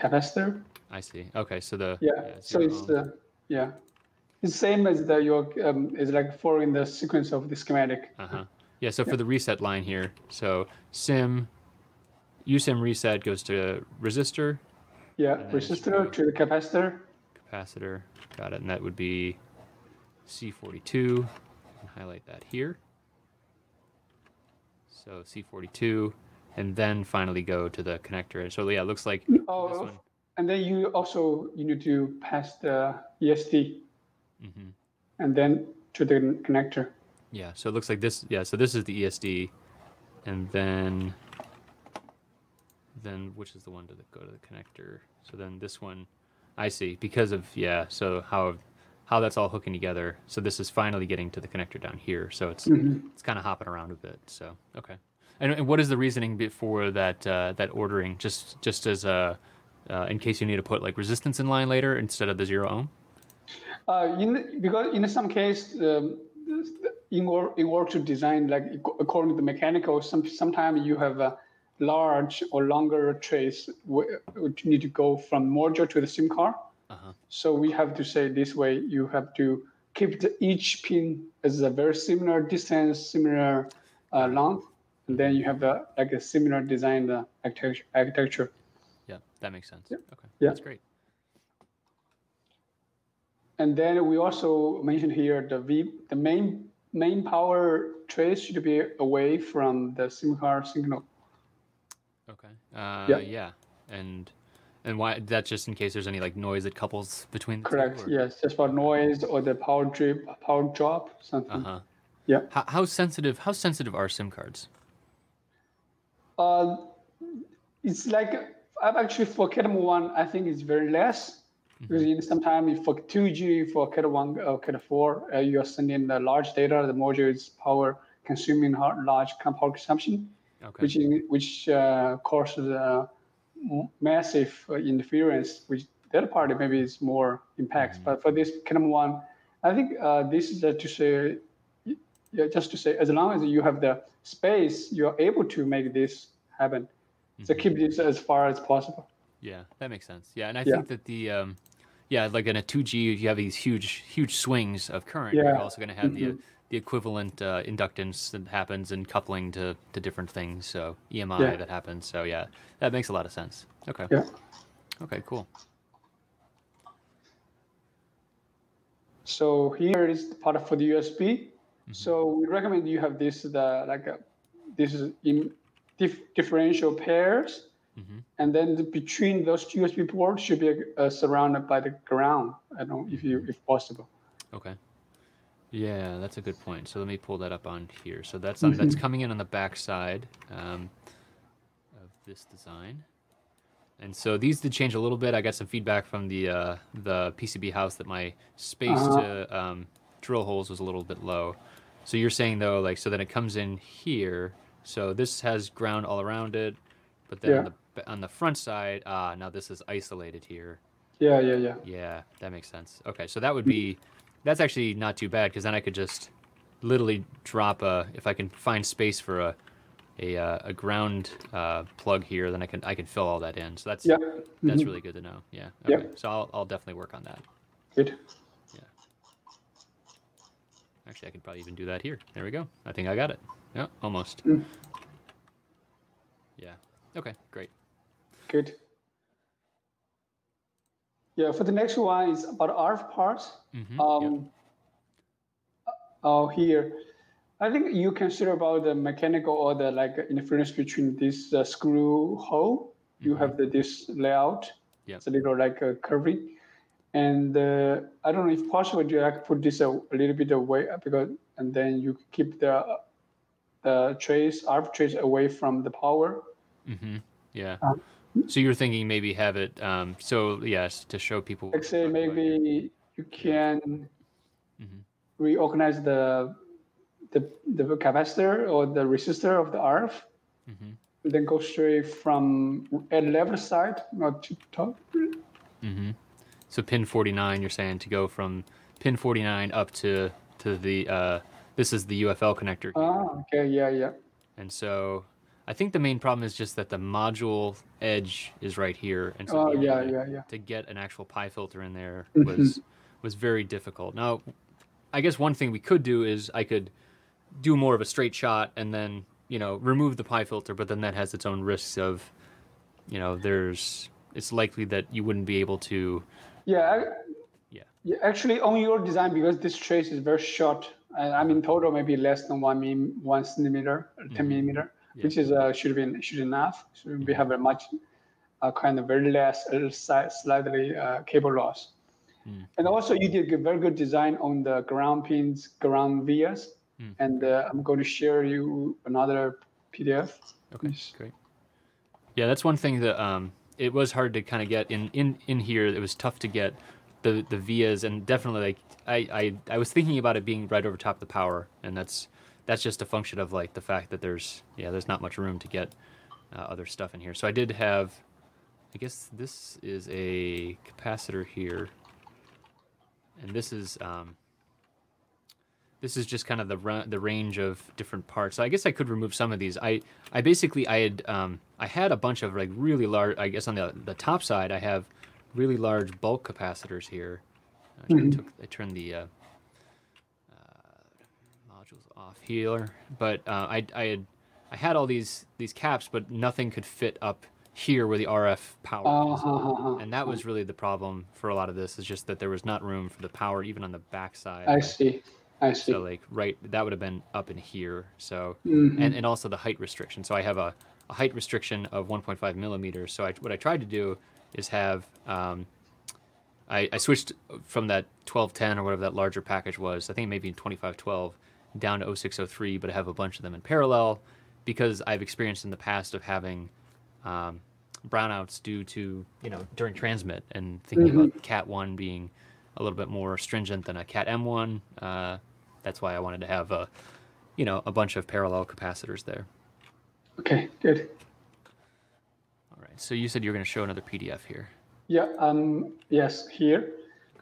capacitor. I see. Okay, so the Yeah. so it's ohm. the yeah. It's the same as the your um, is like following the sequence of the schematic. Uh huh. Yeah. So for the reset line here, so sim, USIM reset goes to resistor, Yeah, resistor to the capacitor. capacitor. Got it. And that would be C42. Highlight that here. So C42, and then finally go to the connector. So yeah, it looks like this Oh, one. and then you also you need to pass the ESD mm-hmm. and then to the connector. Yeah. So it looks like this. Yeah. So this is the ESD, and then then which is the one to the, go to the connector? So then this one, I see because of yeah. So how how that's all hooking together. So this is finally getting to the connector down here. So it's Mhm. it's kind of hopping around a bit. So okay. And, and what is the reasoning before that uh, that ordering? Just just as a uh, in case you need to put like resistance in line later instead of the zero ohm. Uh, in because in some case, um, in order in order to design like according to the mechanical, some sometimes you have a large or longer trace which need to go from module to the SIM card. Uh-huh. So we have to say this way. You have to keep the, each pin as a very similar distance, similar uh, length, and then you have a, like a similar design uh, architecture. Yeah, that makes sense. Okay, Yeah. that's great. And then we also mentioned here the V, the main main power trace should be away from the SIM card signal. Okay. Uh, Yeah. yeah. And and why that's just in case there's any like noise that couples between the Correct. two? Yes, just for noise or the power drip, power drop, something. Uh huh. Yeah. How, how sensitive? How sensitive are SIM cards? Uh, it's like I've actually for Cat one, I think it's very less because in sometimes for 2G for Cat one or Cat four, uh, you are sending the large data. The module is power consuming large power consumption, Okay. which which uh, causes uh, m- massive uh, interference. Which the other part maybe is more impacts, but for this Cat one, I think uh, this is uh, to say yeah, just to say, as long as you have the space, you're able to make this happen. So Mhm. keep this as far as possible. Yeah, that makes sense. Yeah, and I Yeah. think that the um, yeah, like in a 2G, if you have these huge huge swings of current, you're Yeah. also going to have the Mhm. The equivalent uh, inductance that happens and coupling to to different things. So EMI Yeah. that happens. So yeah, that makes a lot of sense. Okay. Yeah. Okay. Cool. So here is the part for the USB. Mm-hmm. So we recommend you have this the like a, this is in dif- differential pairs, Mhm. and then the, between those two USB ports should be uh, surrounded by the ground. I don't know if you if possible. Okay. Yeah, that's a good point. So let me pull that up on here. So that's on, that's coming in on the back side um, of this design. And so these did change a little bit. I got some feedback from the uh, the PCB house that my space Uh-huh. to um, drill holes was a little bit low. So you're saying though, like, so then it comes in here. So this has ground all around it, but then on the on the front side, ah, now this is isolated here. Yeah, yeah, yeah. Yeah, that makes sense. Okay, so that would be that's actually not too bad because then I could just literally drop a if I can find space for a a, uh, a ground uh, plug here, then I can I can fill all that in. So that's Yeah. that's Mhm. really good to know. Yeah. Yeah. So I'll I'll definitely work on that. Good. Yeah. Actually, I could probably even do that here. There we go. I think I got it. Yeah, almost. Mm. Yeah. Okay, great. Good. Yeah, for the next one is about ARF parts. Mhm, Um, Oh, here, I think you can consider about the mechanical or the like interference between this uh, screw hole. You have the this layout. Mm-hmm. It's a little like a curvy, and uh, I don't know if possible. Do you like put this a, a little bit away uh, because and then you keep the the trace ARF trace away from the power. hmm Yeah. Um, so you're thinking maybe have it um, so yes to show people. we're say talking about here. maybe you can Mhm. reorganize the the the capacitor or the resistor of the RF, Mm-hmm. and then go straight from a left side, not to top. hmm So pin 49, you're saying to go from pin 49 up to to the uh, this is the UFL connector. Ah, okay, yeah, yeah. and so I think the main problem is just that the module edge is right here, and so Oh, yeah, to, yeah, yeah. to get an actual pi filter in there Mhm. was was very difficult. Now, I guess one thing we could do is I could do more of a straight shot and then you know remove the pi filter, but then that has its own risks of you know there's it's likely that you wouldn't be able to Yeah, yeah yeah. Actually, on your design, because this trace is very short, and I mean total maybe less than one mm, one centimeter, or 10 Mhm. millimeter, Yeah. which is uh, should be should enough. So we have a much uh, kind of very less, slightly uh, cable loss. Mm. And also, you did a very good design on the ground pins, ground vias, Mm. and uh, I'm going to share you another PDF. Okay, Yes. great. Yeah, that's one thing that um, it was hard to kind of get in, in in here. It was tough to get the the vias, and definitely like I, I I was thinking about it being right over top of the power, and that's that's just a function of like the fact that there's yeah there's not much room to get uh, other stuff in here. So I did have, I guess this is a capacitor here, and this is um, this is just kind of the ra- the range of different parts. So I guess I could remove some of these. I I basically I had um, I had a bunch of like really large. I guess on the the top side I have really large bulk capacitors here. I took I turned the uh, off here, but uh, I I had I had all these these caps, but nothing could fit up here where the RF power is. Uh-huh. And that was really the problem for a lot of this. Is just that there was not room for the power even on the backside. I see. I see. So like right, that would have been up in here. So Mhm. and and also the height restriction. So I have a, a height restriction of 1.5 millimeters. So I, what I tried to do is have um, I, I switched from that 1210 or whatever that larger package was. I think maybe 2512 down to 0603, but I have a bunch of them in parallel because I've experienced in the past of having um, brownouts due to you know during transmit and thinking about Cat one being a little bit more stringent than a Cat M1. Uh, that's why I wanted to have a you know a bunch of parallel capacitors there. Okay, good. All right. So you said you're going to show another PDF here. Yeah, um, yes, here.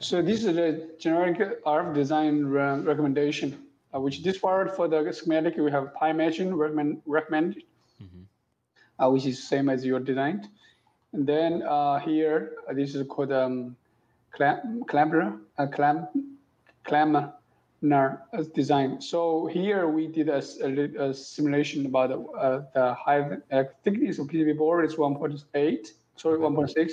So this is a generic ARF design re- recommendation, uh, which this part for the schematic, we have PyMagine recommend, recommended, uh, which is same as your design. And then uh, here, uh, this is called um, clam, clamper, uh, clam, clammer uh, design. So here we did a, a a simulation about uh, the high uh, thickness of PCB board is 1.8, sorry, 1.6.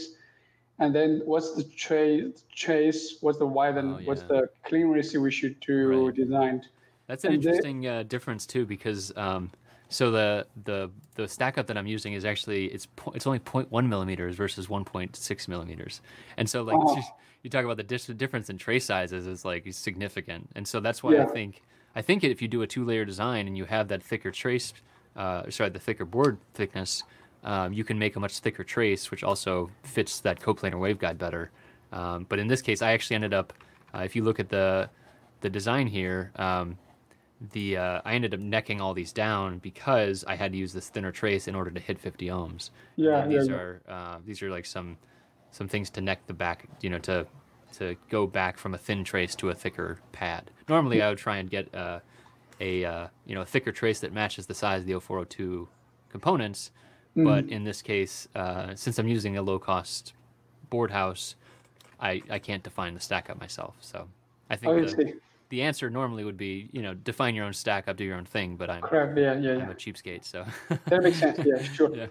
And then what's the trace, trace what's the widen, Oh, what's the clean ratio we should do Right. design. That's an And they- interesting uh, difference too, because um, so the the the stack up that I'm using is actually it's po- it's only 0.1 millimeters versus 1.6 millimeters, and so like just- <laughs> you talk about the dis- difference in trace sizes is like significant, and so that's why I think I think if you do a two layer design and you have that thicker trace, uh, sorry, the thicker board thickness, um, you can make a much thicker trace, which also fits that coplanar waveguide better. Um, but in this case, I actually ended up, uh, if you look at the the design here, um, the uh, I ended up necking all these down because I had to use this thinner trace in order to hit 50 ohms. Yeah, And these yeah. are uh, these are like some some things to neck the back, you know, to to go back from a thin trace to a thicker pad. Normally, I would try and get uh, a uh, you know a thicker trace that matches the size of the 0402 components, but Mm. in this case, uh, since I'm using a low cost board house, I, I can't define the stack up myself. So I think I the. The answer normally would be, you know, define your own stack up, do your own thing. But I'm, Correct. Yeah, yeah, I'm yeah. a cheapskate, so That makes sense. Yeah, <laughs> sure. yeah.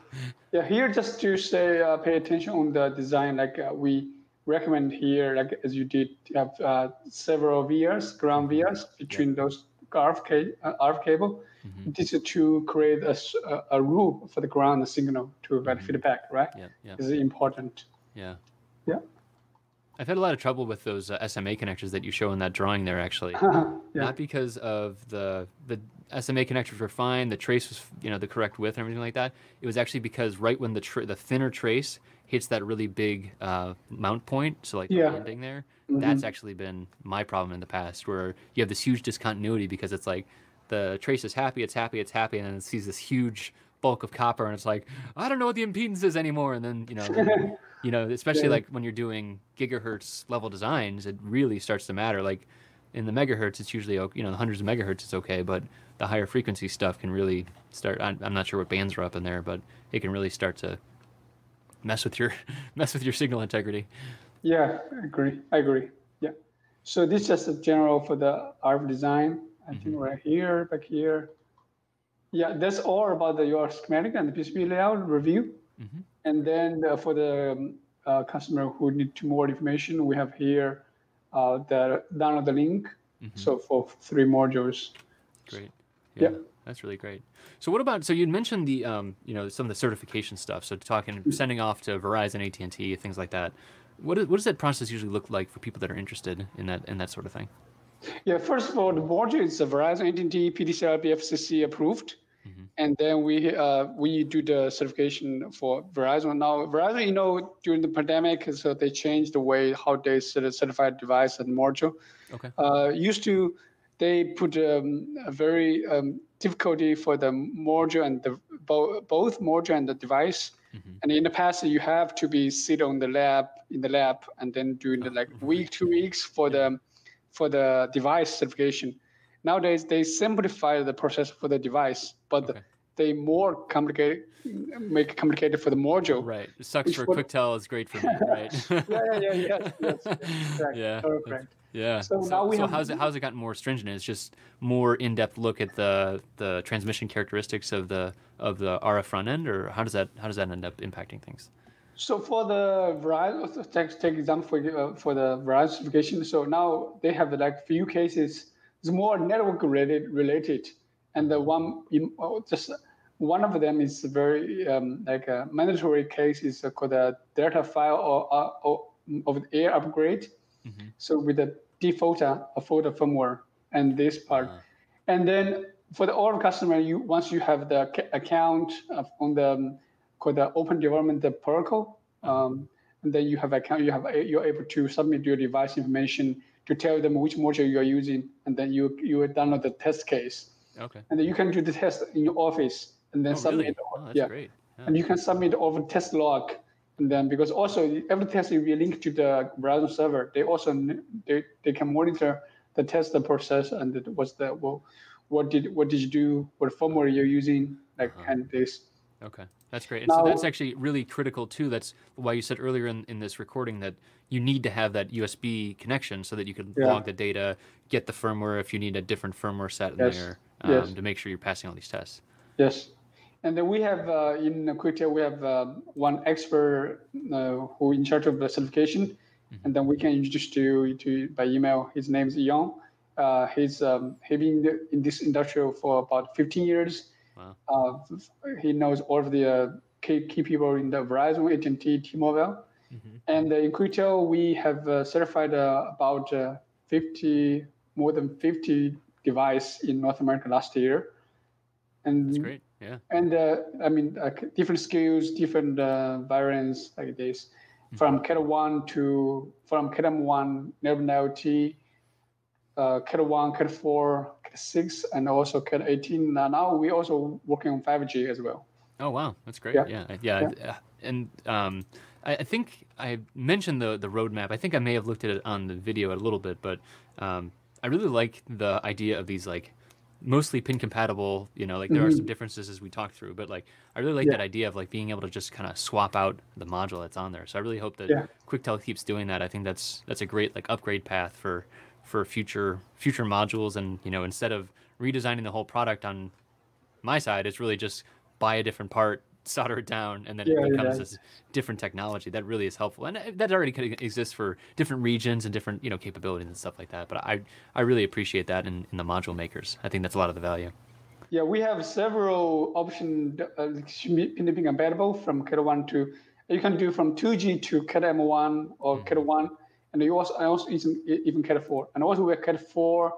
Yeah, here just to say, uh, pay attention on the design. Like uh, we recommend here, like as you did, to have uh, several vias, ground vias between those RF, ca- uh, RF cable. Mhm. This is to create a, a, rule for the ground signal to get feedback, right? yeah, yeah, This is important. yeah. Yeah. I've had a lot of trouble with those uh, SMA connectors that you show in that drawing there, actually. <laughs> yeah. Not because of the the SMA connectors were fine, the trace was you know the correct width and everything like that. It was actually because right when the tra- the thinner trace hits that really big uh, mount point, so like Yeah. the landing there, that's actually been my problem in the past, where you have this huge discontinuity because it's like the trace is happy, it's happy, it's happy, and then it sees this huge bulk of copper, and it's like I don't know what the impedance is anymore, and then you know. <laughs> you know, especially Yeah. like when you're doing gigahertz level designs, it really starts to matter. Like in the megahertz, it's usually you know the hundreds of megahertz is okay, but the higher frequency stuff can really start. I'm, I'm not sure what bands are up in there, but it can really start to mess with your <laughs> mess with your signal integrity. Yeah, I agree. I agree. Yeah. So this is just a general for the ARF design. I think mm-hmm. right here, back here. Yeah, that's all about the, your schematic and the PCB layout review. Mhm. And then uh, for the um, uh, customer who need to more information, we have here uh, the download the link. So for three modules. Great. Yeah. That's really great. So what about so you mentioned the um you know some of the certification stuff. So talking sending off to Verizon, AT and T, things like that. What is, what does that process usually look like for people that are interested in that in that sort of thing? Yeah, first of all, the module is a Verizon AT&T PTCRB FCC approved, and then we uh, we do the certification for Verizon. Now, Verizon, you know, during the pandemic, so they changed the way how they certify device and module. Okay. Uh, used to, they put um, a very um, difficulty for the module and the bo- both module and the device. And in the past, you have to be sit on the lab in the lab and then doing the like week, two weeks for the for the device certification. Nowadays, they simplify the process for the device, but Okay. they more complicated, make complicated for the module. Right. It sucks for Quectel is great for me, <laughs> right? Yeah, yeah, yeah, yes, yes, yes, <laughs> correct, Yeah, correct. Yeah. So now we so have- how's it how's it gotten more stringent? It's just more in depth look at the the transmission characteristics of the of the RF front end, or how does that how does that end up impacting things? So for the Verizon, take, take example for, uh, for the Verizon certification. So now they have like few cases. It's more network related, related, and the one in, oh, just one of them is a very um, like a mandatory case is called a data file or, or, or of the air upgrade. So with the default uh, for the firmware and this part, Uh, and then for the all customer, you once you have the ca- account of, on the um, called the Open Development Protocol, um, and then you have account, you have you're able to submit your device information to tell them which module you are using, and then you you download the test case, okay. and then you can do the test in your office, and then Oh, submit. really? Oh, that's yeah, great. Yeah. and you can submit over test log, and then because also every test will be linked to the browser server, they also they, they can monitor the test the process and what's the well, what did what did you do, what firmware you're using, like Uh-huh. kind of this. Okay, that's great. And so that's actually really critical too. That's why you said earlier in, in this recording that you need to have that USB connection so that you can Yeah. log the data, get the firmware if you need a different firmware set in Yes, there um, yes. to make sure you're passing all these tests. Yes. And then we have uh, in Quectel, we have uh, one expert uh, who in charge of the certification, and then we can introduce to you to by email. His name is Yang. Uh, he's um, he been in this industry for about 15 years. Wow. Uh, he knows all of the uh, key, key people in the Verizon, AT&T, T-Mobile, and uh, in Quectel we have uh, certified uh, about uh, 50 more than 50 device in North America last year. And That's great. Yeah. and uh, I mean, uh, different skills, different uh, variants like this, from Cat one to from Cat one, Nerve LT, uh, Cat one, Cat four, Cat six, and also Cat eighteen. Now, now we also working on five G as well. Oh wow, that's great. Yeah. Yeah, yeah, uh, and um, I, I think I mentioned the the roadmap. I think I may have looked at it on the video a little bit, but um, I really like the idea of these like mostly pin compatible. You know, like there are some differences as we talk through, but like I really like Mm-hmm. Yeah. that idea of like being able to just kind of swap out the module that's on there. So I really hope that Yeah. Quectel keeps doing that. I think that's that's a great like upgrade path for for future future modules. And you know, instead of redesigning the whole product on my side, it's really just buy a different part, <laughs> solder it down, and then Yeah, it becomes yeah. this different technology. That really is helpful, and uh, that already could exist for different regions and different you know capabilities and stuff like that. But I I really appreciate that in, in the module makers. I think that's a lot of the value. Yeah, we have several options uh, being available from Cat 1 to, you can do from 2G to Cat M1 or Mm-hmm. Cat 1, and you also, I also even, even Cat 4. And also we have Cat 4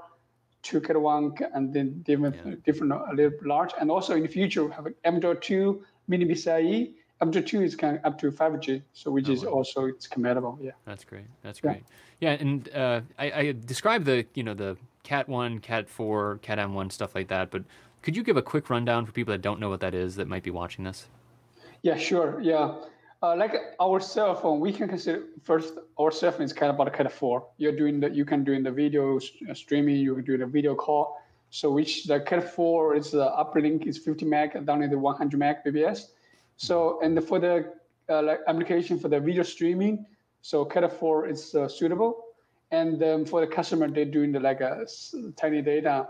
to Cat 1, and then different, Yeah. different a little large. And also in the future, we have M.2 mini PCIe. M.2 is kind of up to 5G, so which is Oh, wow. also it's compatible. Yeah. That's great. That's Yeah. great. Yeah, and uh, I, I described the you know the Cat one, Cat four, Cat M one stuff like that, but could you give a quick rundown for people that don't know what that is that might be watching this? Yeah, sure. Yeah. Uh, like our cell phone, we can consider first our cell phone is kind of about kind of four. You're doing the you can do in the video uh, streaming, you can do the video call. So which the Cat 4 is the uplink is 50 meg, down is 100 meg BBS. So and for the uh, like application for the video streaming, so Cat 4 is uh, suitable. And um, for the customer, they're doing the like a tiny data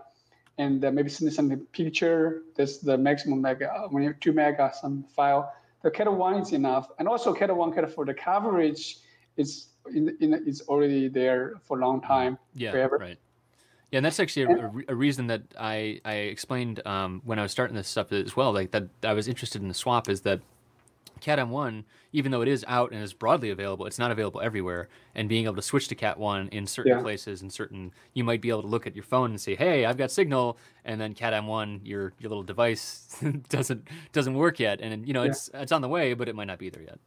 and uh, maybe send some picture. That's the maximum like uh, when you have two mega some file. The Cat one is enough, and also Cat one, Cat four. The coverage is in, in is already there for a long time. Yeah, forever. right. Yeah, and that's actually a, a a reason that I I explained um, when I was starting this stuff as well. Like that, I was interested in the swap is that Cat M1, even though it is out and is broadly available, it's not available everywhere. And being able to switch to Cat 1 in certain Yeah. places and certain, you might be able to look at your phone and say, "Hey, I've got signal," and then Cat M1, your your little device <laughs> doesn't doesn't work yet, and you know Yeah. it's it's on the way, but it might not be there yet.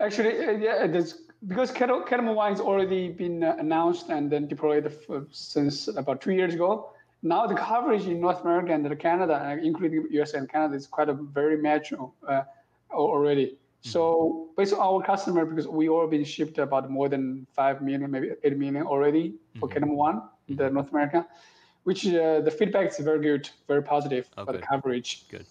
Actually, uh, yeah, there's, because Cat Cat one has already been uh, announced and then deployed f- since about two years ago. Now the coverage in North America and Canada, uh, including US and Canada, is quite a very mature uh, already. So based on our customer, because we all been shipped about more than five million, maybe eight million already for Cat one in the North America, which uh, the feedback is very good, very positive Oh, for the coverage. Good.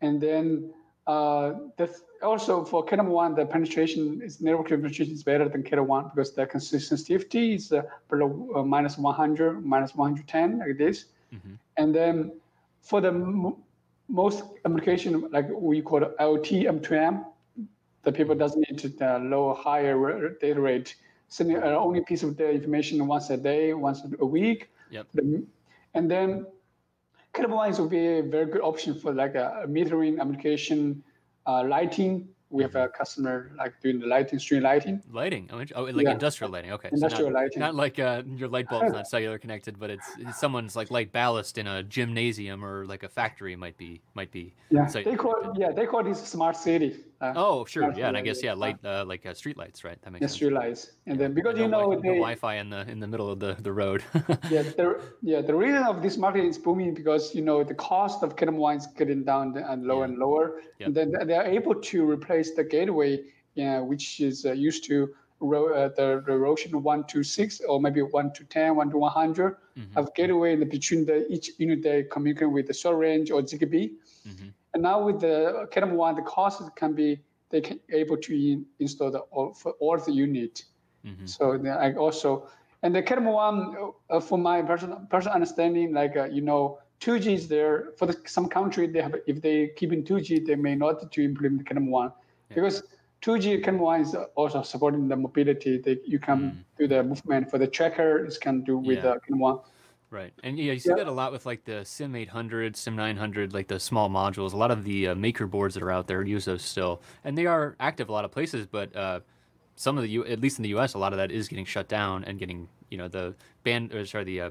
And then uh, that's also for Cat one, the penetration is network penetration is better than Cat one because the consistency is uh, below uh, minus 100, minus 110 like this. Mhm. And then for the most application, like we call it IoT M2M, the people doesn't need to uh, low higher data rate. Sending uh, only piece of the information once a day, once a week. Yep. And then Cat one will be a very good option for like a metering application, uh, lighting. We have a customer like doing the lighting, street lighting. Lighting, oh, oh like Yeah. industrial lighting. Okay, so Industrial not, lighting. not like uh, your light bulb's <laughs> not cellular connected, but it's, it's someone's like light ballast in a gymnasium or like a factory might be might be. Yeah, they call connected. yeah they call this smart city. Uh, Oh, sure, yeah, and I guess yeah, light uh, like uh, street lights, right? That makes yeah, sense. street lights, and then because you know they, Wi-Fi in the in the middle of the the road. <laughs> yeah, the, yeah, the reason of this market is booming because you know the cost of Cat one is getting down and lower Yeah. and lower, Yeah. and then they are able to replace the gateway, yeah, which is uh, used to ro- uh, the, the Roshan one to six or maybe one to 10, one to one hundred Mhm. of gateway in the, between the each unit they communicate with the short range or Zigbee. Mhm. And now with the Cat one, the cost can be they can able to in, install the all, for all the unit. Mhm. So then I also, and the Cat one, uh, for my personal personal understanding, like uh, you know, 2G is there for the, some country. They have if they keep in 2G, they may not to implement Cat one because 2G Cat one is also supporting the mobility. They you can do the movement for the tracker. It can do with Mm. Yeah. Cat one. Right, and yeah, you see Yeah. that a lot with like the Sim 800, Sim 900, like the small modules. A lot of the uh, maker boards that are out there use those still, and they are active a lot of places. But uh, some of the, U- at least in the U.S., a lot of that is getting shut down and getting, you know, the band, or sorry, the uh,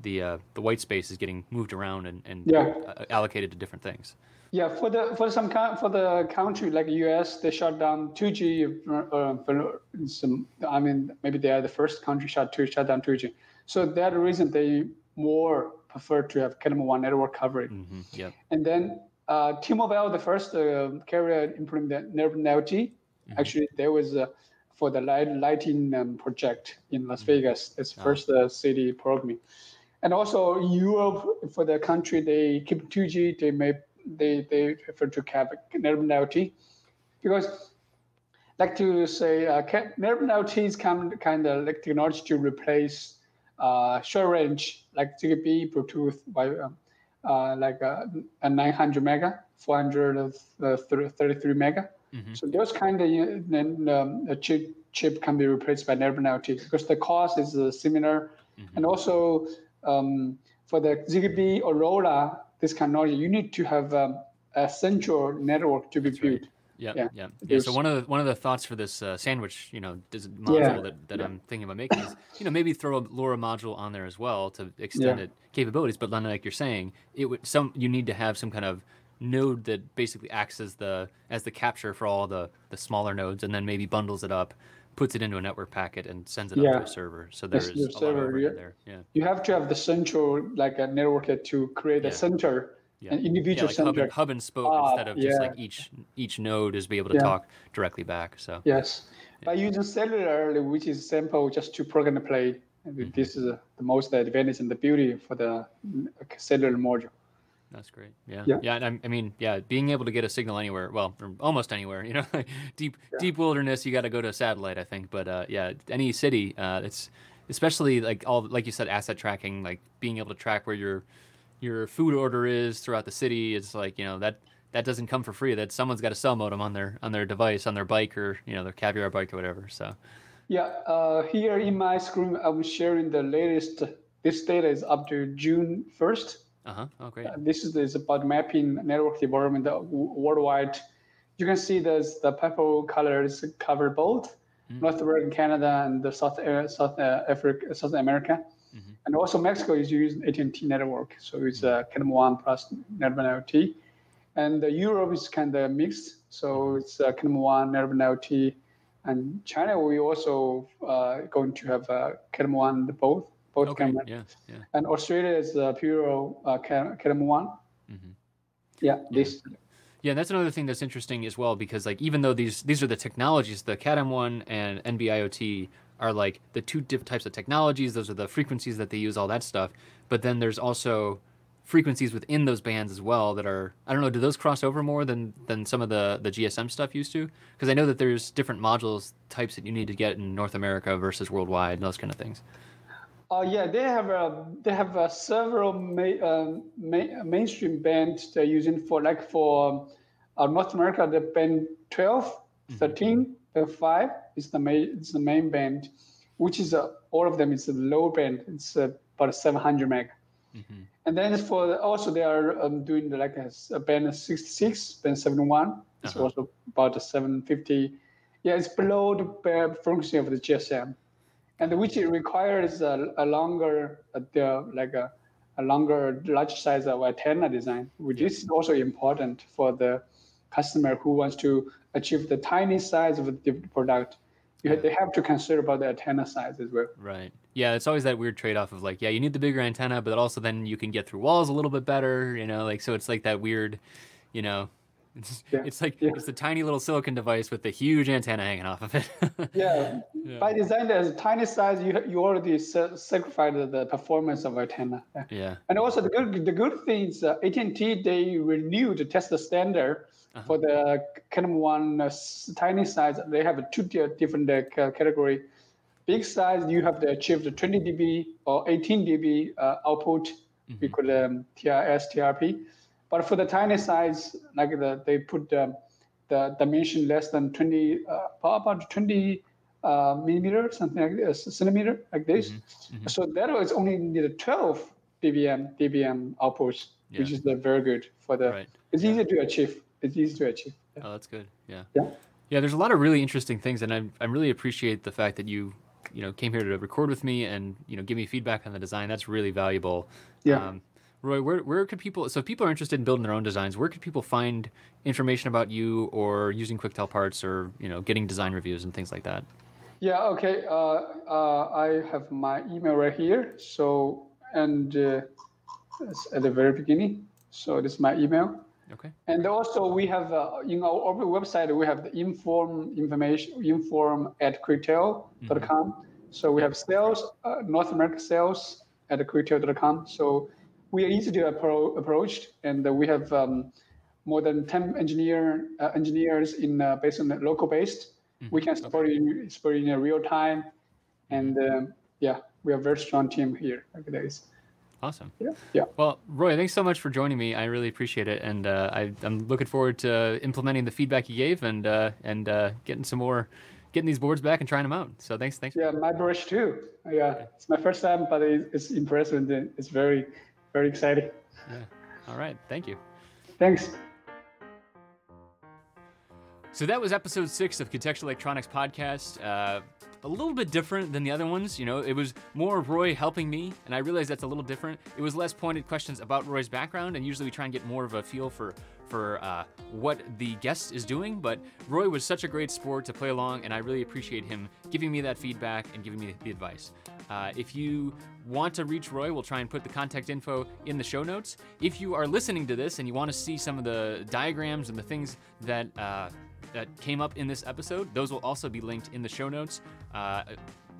the uh, the white space is getting moved around and, and Yeah. uh, allocated to different things. Yeah, for the for some for the country like US, they shut down 2G. Uh, some, I mean, maybe they are the first country shut to shut down 2G. So that's the reason they more prefer to have Cat one network coverage. hmm Yep. And then uh, T-Mobile, the first uh, carrier implemented Nerve LTE. Actually, there was uh, for the light, lighting um, project in Las Vegas. It's first uh, city programming. And also Europe, for the country, they keep 2G. They may they they prefer to have LTE because like to say uh, Nerve is kind kind of like technology to replace uh, short range like Zigbee, Bluetooth, Wi- uh, like a, a 900 mega, 433 mega. Mhm. So those kind of then um, a chip chip can be replaced by Narrowband LT because the cost is uh, similar, Mhm. and also um, for the Zigbee or LoRa, this technology you need to have um, a central network to be That's right. Yeah, Yeah. yeah. So one of the one of the thoughts for this uh, sandwich, you know, module Yeah, that, that yeah. I'm thinking about making is, you know, maybe throw a LoRa module on there as well to extend Yeah. it capabilities. But like you're saying, it would some you need to have some kind of node that basically acts as the as the capture for all the the smaller nodes, and then maybe bundles it up, puts it into a network packet, and sends it up to a server. So there's Yes, the a lot server, of overhead yeah. there. Yeah. You have to have the central like a network to create a center, Yeah. an Yeah, individual like hub and, hub and spoke Ah, instead of just like each each node is be able to Yeah. talk directly back. So Yes, by using cellular, which is simple, just to plug and play. Mm-hmm. This is uh, the most advantage and the beauty for the mm, cellular module. That's great. Yeah. Yeah. Yeah. and I'm- I mean, yeah, being able to get a signal anywhere, well, from almost anywhere, <laughs> you know, like deep, deep wilderness, you got to go to a satellite, I think. But uh, yeah, any city, uh, it's especially like all, like you said, asset tracking, like being able to track where your, your food order is throughout the city. It's like, you know, that, that doesn't come for free. That someone's got a cell modem on their, on their device, on their bike or, you know, their caviar bike or whatever. So Yeah, uh, here in my screen, I'm sharing the latest. This data is up to June 1st. uh huh. Oh, great. Uh, this is, is about mapping network development uh, worldwide. You can see there's the purple colors cover both Mm. North America, Canada, and the South uh, South uh, Africa, South America, Mhm. and also Mexico is using AT&T network, so it's uh, kind of one plus Narrowband IoT. and uh, Europe is kind of mixed, so it's uh, kind of one Narrowband LT, and China we also uh, going to have uh, kind of one both both Okay. camera, Yeah. Yeah. and Australia is uh, pure uh, kind of one. Mhm. Yeah, this. Yeah, that's another thing that's interesting as well because like even though these these are the technologies, the CAT-M1 and NB-IoT are like the two different types of technologies. Those are the frequencies that they use, all that stuff. But then there's also frequencies within those bands as well that are I don't know. Do those cross over more than than some of the the GSM stuff used to? Because I know that there's different modules types that you need to get in North America versus worldwide and those kind of things. Uh, yeah, they have uh, they have uh, several ma- uh, ma- mainstream bands they're using for like for uh, North America the band 12, 13, band 5 is the main is the main band, which is uh, all of them is a low band. It's uh, about 700 meg. hmm And then for the, also they are um, doing the, like a band 66, band 71. It's Uh-huh. also about a 750. Yeah, it's below the bare frequency of the GSM, and which it requires a, a longer, uh, the, like a, a longer, large size of antenna design, which is also important for the customer who wants to achieve the tiny size of the product. You, They have to consider about the antenna size as well. Right. Yeah, it's always that weird trade-off of like, yeah, you need the bigger antenna, but also then you can get through walls a little bit better, you know, like so it's like that weird, you know, it's, Yeah, it's like yeah. it's a tiny little silicon device with a huge antenna hanging off of it. <laughs> Yeah, Yeah. by design, as a tiny size, you you already sa- sacrificed the performance of antenna. Yeah. And also the good the good thing is uh, AT&T they renewed the test the standard Uh-huh. for the kind of one uh, tiny size. They have two different uh, category. Big size, you have to achieve the 20 dB or 18 dB uh, output. We call um, TRS, TRP. But for the tiny size, like the, they put um, the dimension less than 20, uh, about 20 uh, millimeter, something like this, centimeter, like this. So that was only needed 12 dBm, dBm outputs, which is uh, very good for the. Right. It's easy to achieve. It's easy to achieve. Oh, that's good. Yeah. Yeah. Yeah, there's a lot of really interesting things, and I I really appreciate the fact that you you know came here to record with me and you know give me feedback on the design. That's really valuable. Yeah. Um, Roy, where where could people? So if people are interested in building their own designs, where could people find information about you or using Quectel parts or you know getting design reviews and things like that? Yeah. Okay. Uh, uh, I have my email right here. So and uh, it's at the very beginning. So this is my email. Okay. And also we have uh, in our our website we have the inform information inform at quectel.com. So we have sales uh, North America sales at quectel.com. So we are easy to appro- approach, and uh, we have um, more than ten engineer uh, engineers in uh, based on local based. We can support you support you in real time, and um, yeah, we have a very strong team here nowadays. Awesome. Yeah. Yeah. Well, Roy, thanks so much for joining me. I really appreciate it, and uh, I, am looking forward to implementing the feedback you gave and uh, and uh, getting some more, getting these boards back and trying them out. So thanks, thanks. Yeah, my brush too. Yeah, it's my first time, but it's impressive and it's very, very exciting. Yeah. All right. Thank you. Thanks. So that was episode six of Contextual Electronics Podcast. Uh, a little bit different than the other ones. You know, it was more Roy helping me, and I realized that's a little different. It was less pointed questions about Roy's background, and usually we try and get more of a feel for for uh, what the guest is doing. But Roy was such a great sport to play along, and I really appreciate him giving me that feedback and giving me the advice. Uh, if you want to reach Roy, we'll try and put the contact info in the show notes. If you are listening to this and you want to see some of the diagrams and the things that uh, that came up in this episode. Those will also be linked in the show notes. Uh,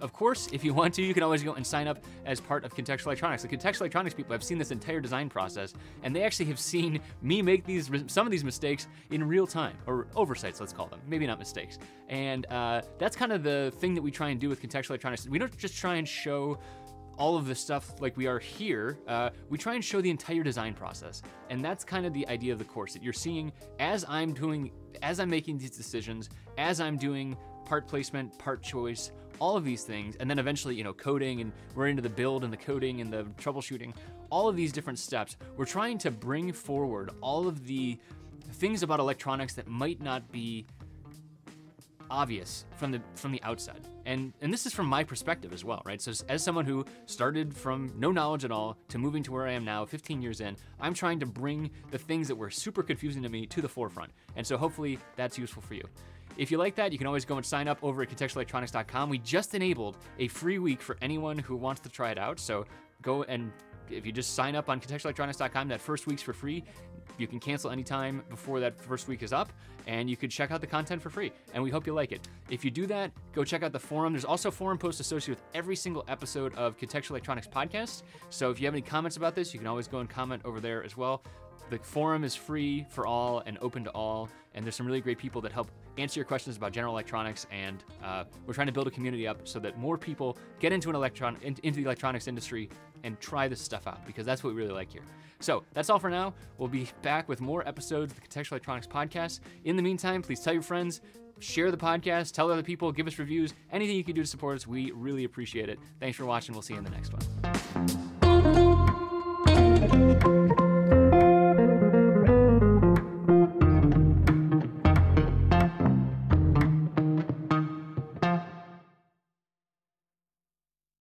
of course, if you want to, you can always go and sign up as part of Contextual Electronics. The Contextual Electronics people have seen this entire design process, and they actually have seen me make these some of these mistakes in real time, or oversights, let's call them. Maybe not mistakes. And uh, that's kind of the thing that we try and do with Contextual Electronics. We don't just try and show all of the stuff like we are here, uh, we try and show the entire design process. And that's kind of the idea of the course that you're seeing as I'm doing, as I'm making these decisions, as I'm doing part placement, part choice, all of these things, and then eventually, you know, coding and we're into the build and the coding and the troubleshooting, all of these different steps. We're trying to bring forward all of the things about electronics that might not be obvious from the from the outside. And and this is from my perspective as well, right? So as someone who started from no knowledge at all to moving to where I am now 15 years in, I'm trying to bring the things that were super confusing to me to the forefront. And so hopefully that's useful for you. If you like that, you can always go and sign up over at contextualelectronics.com. We just enabled a free week for anyone who wants to try it out. So go and if you just sign up on contextualelectronics.com, that first week's for free. You can cancel anytime before that first week is up, and you could check out the content for free. And we hope you like it. If you do that, go check out the forum. There's also forum posts associated with every single episode of Contextual Electronics Podcast. So if you have any comments about this, you can always go and comment over there as well. The forum is free for all and open to all, and there's some really great people that help answer your questions about general electronics. And uh, we're trying to build a community up so that more people get into an electron in, into the electronics industry and try this stuff out because that's what we really like here. So that's all for now. We'll be back with more episodes of the Contextual Electronics Podcast. In the meantime, please tell your friends, share the podcast, tell other people, give us reviews, anything you can do to support us. We really appreciate it. Thanks for watching. We'll see you in the next one.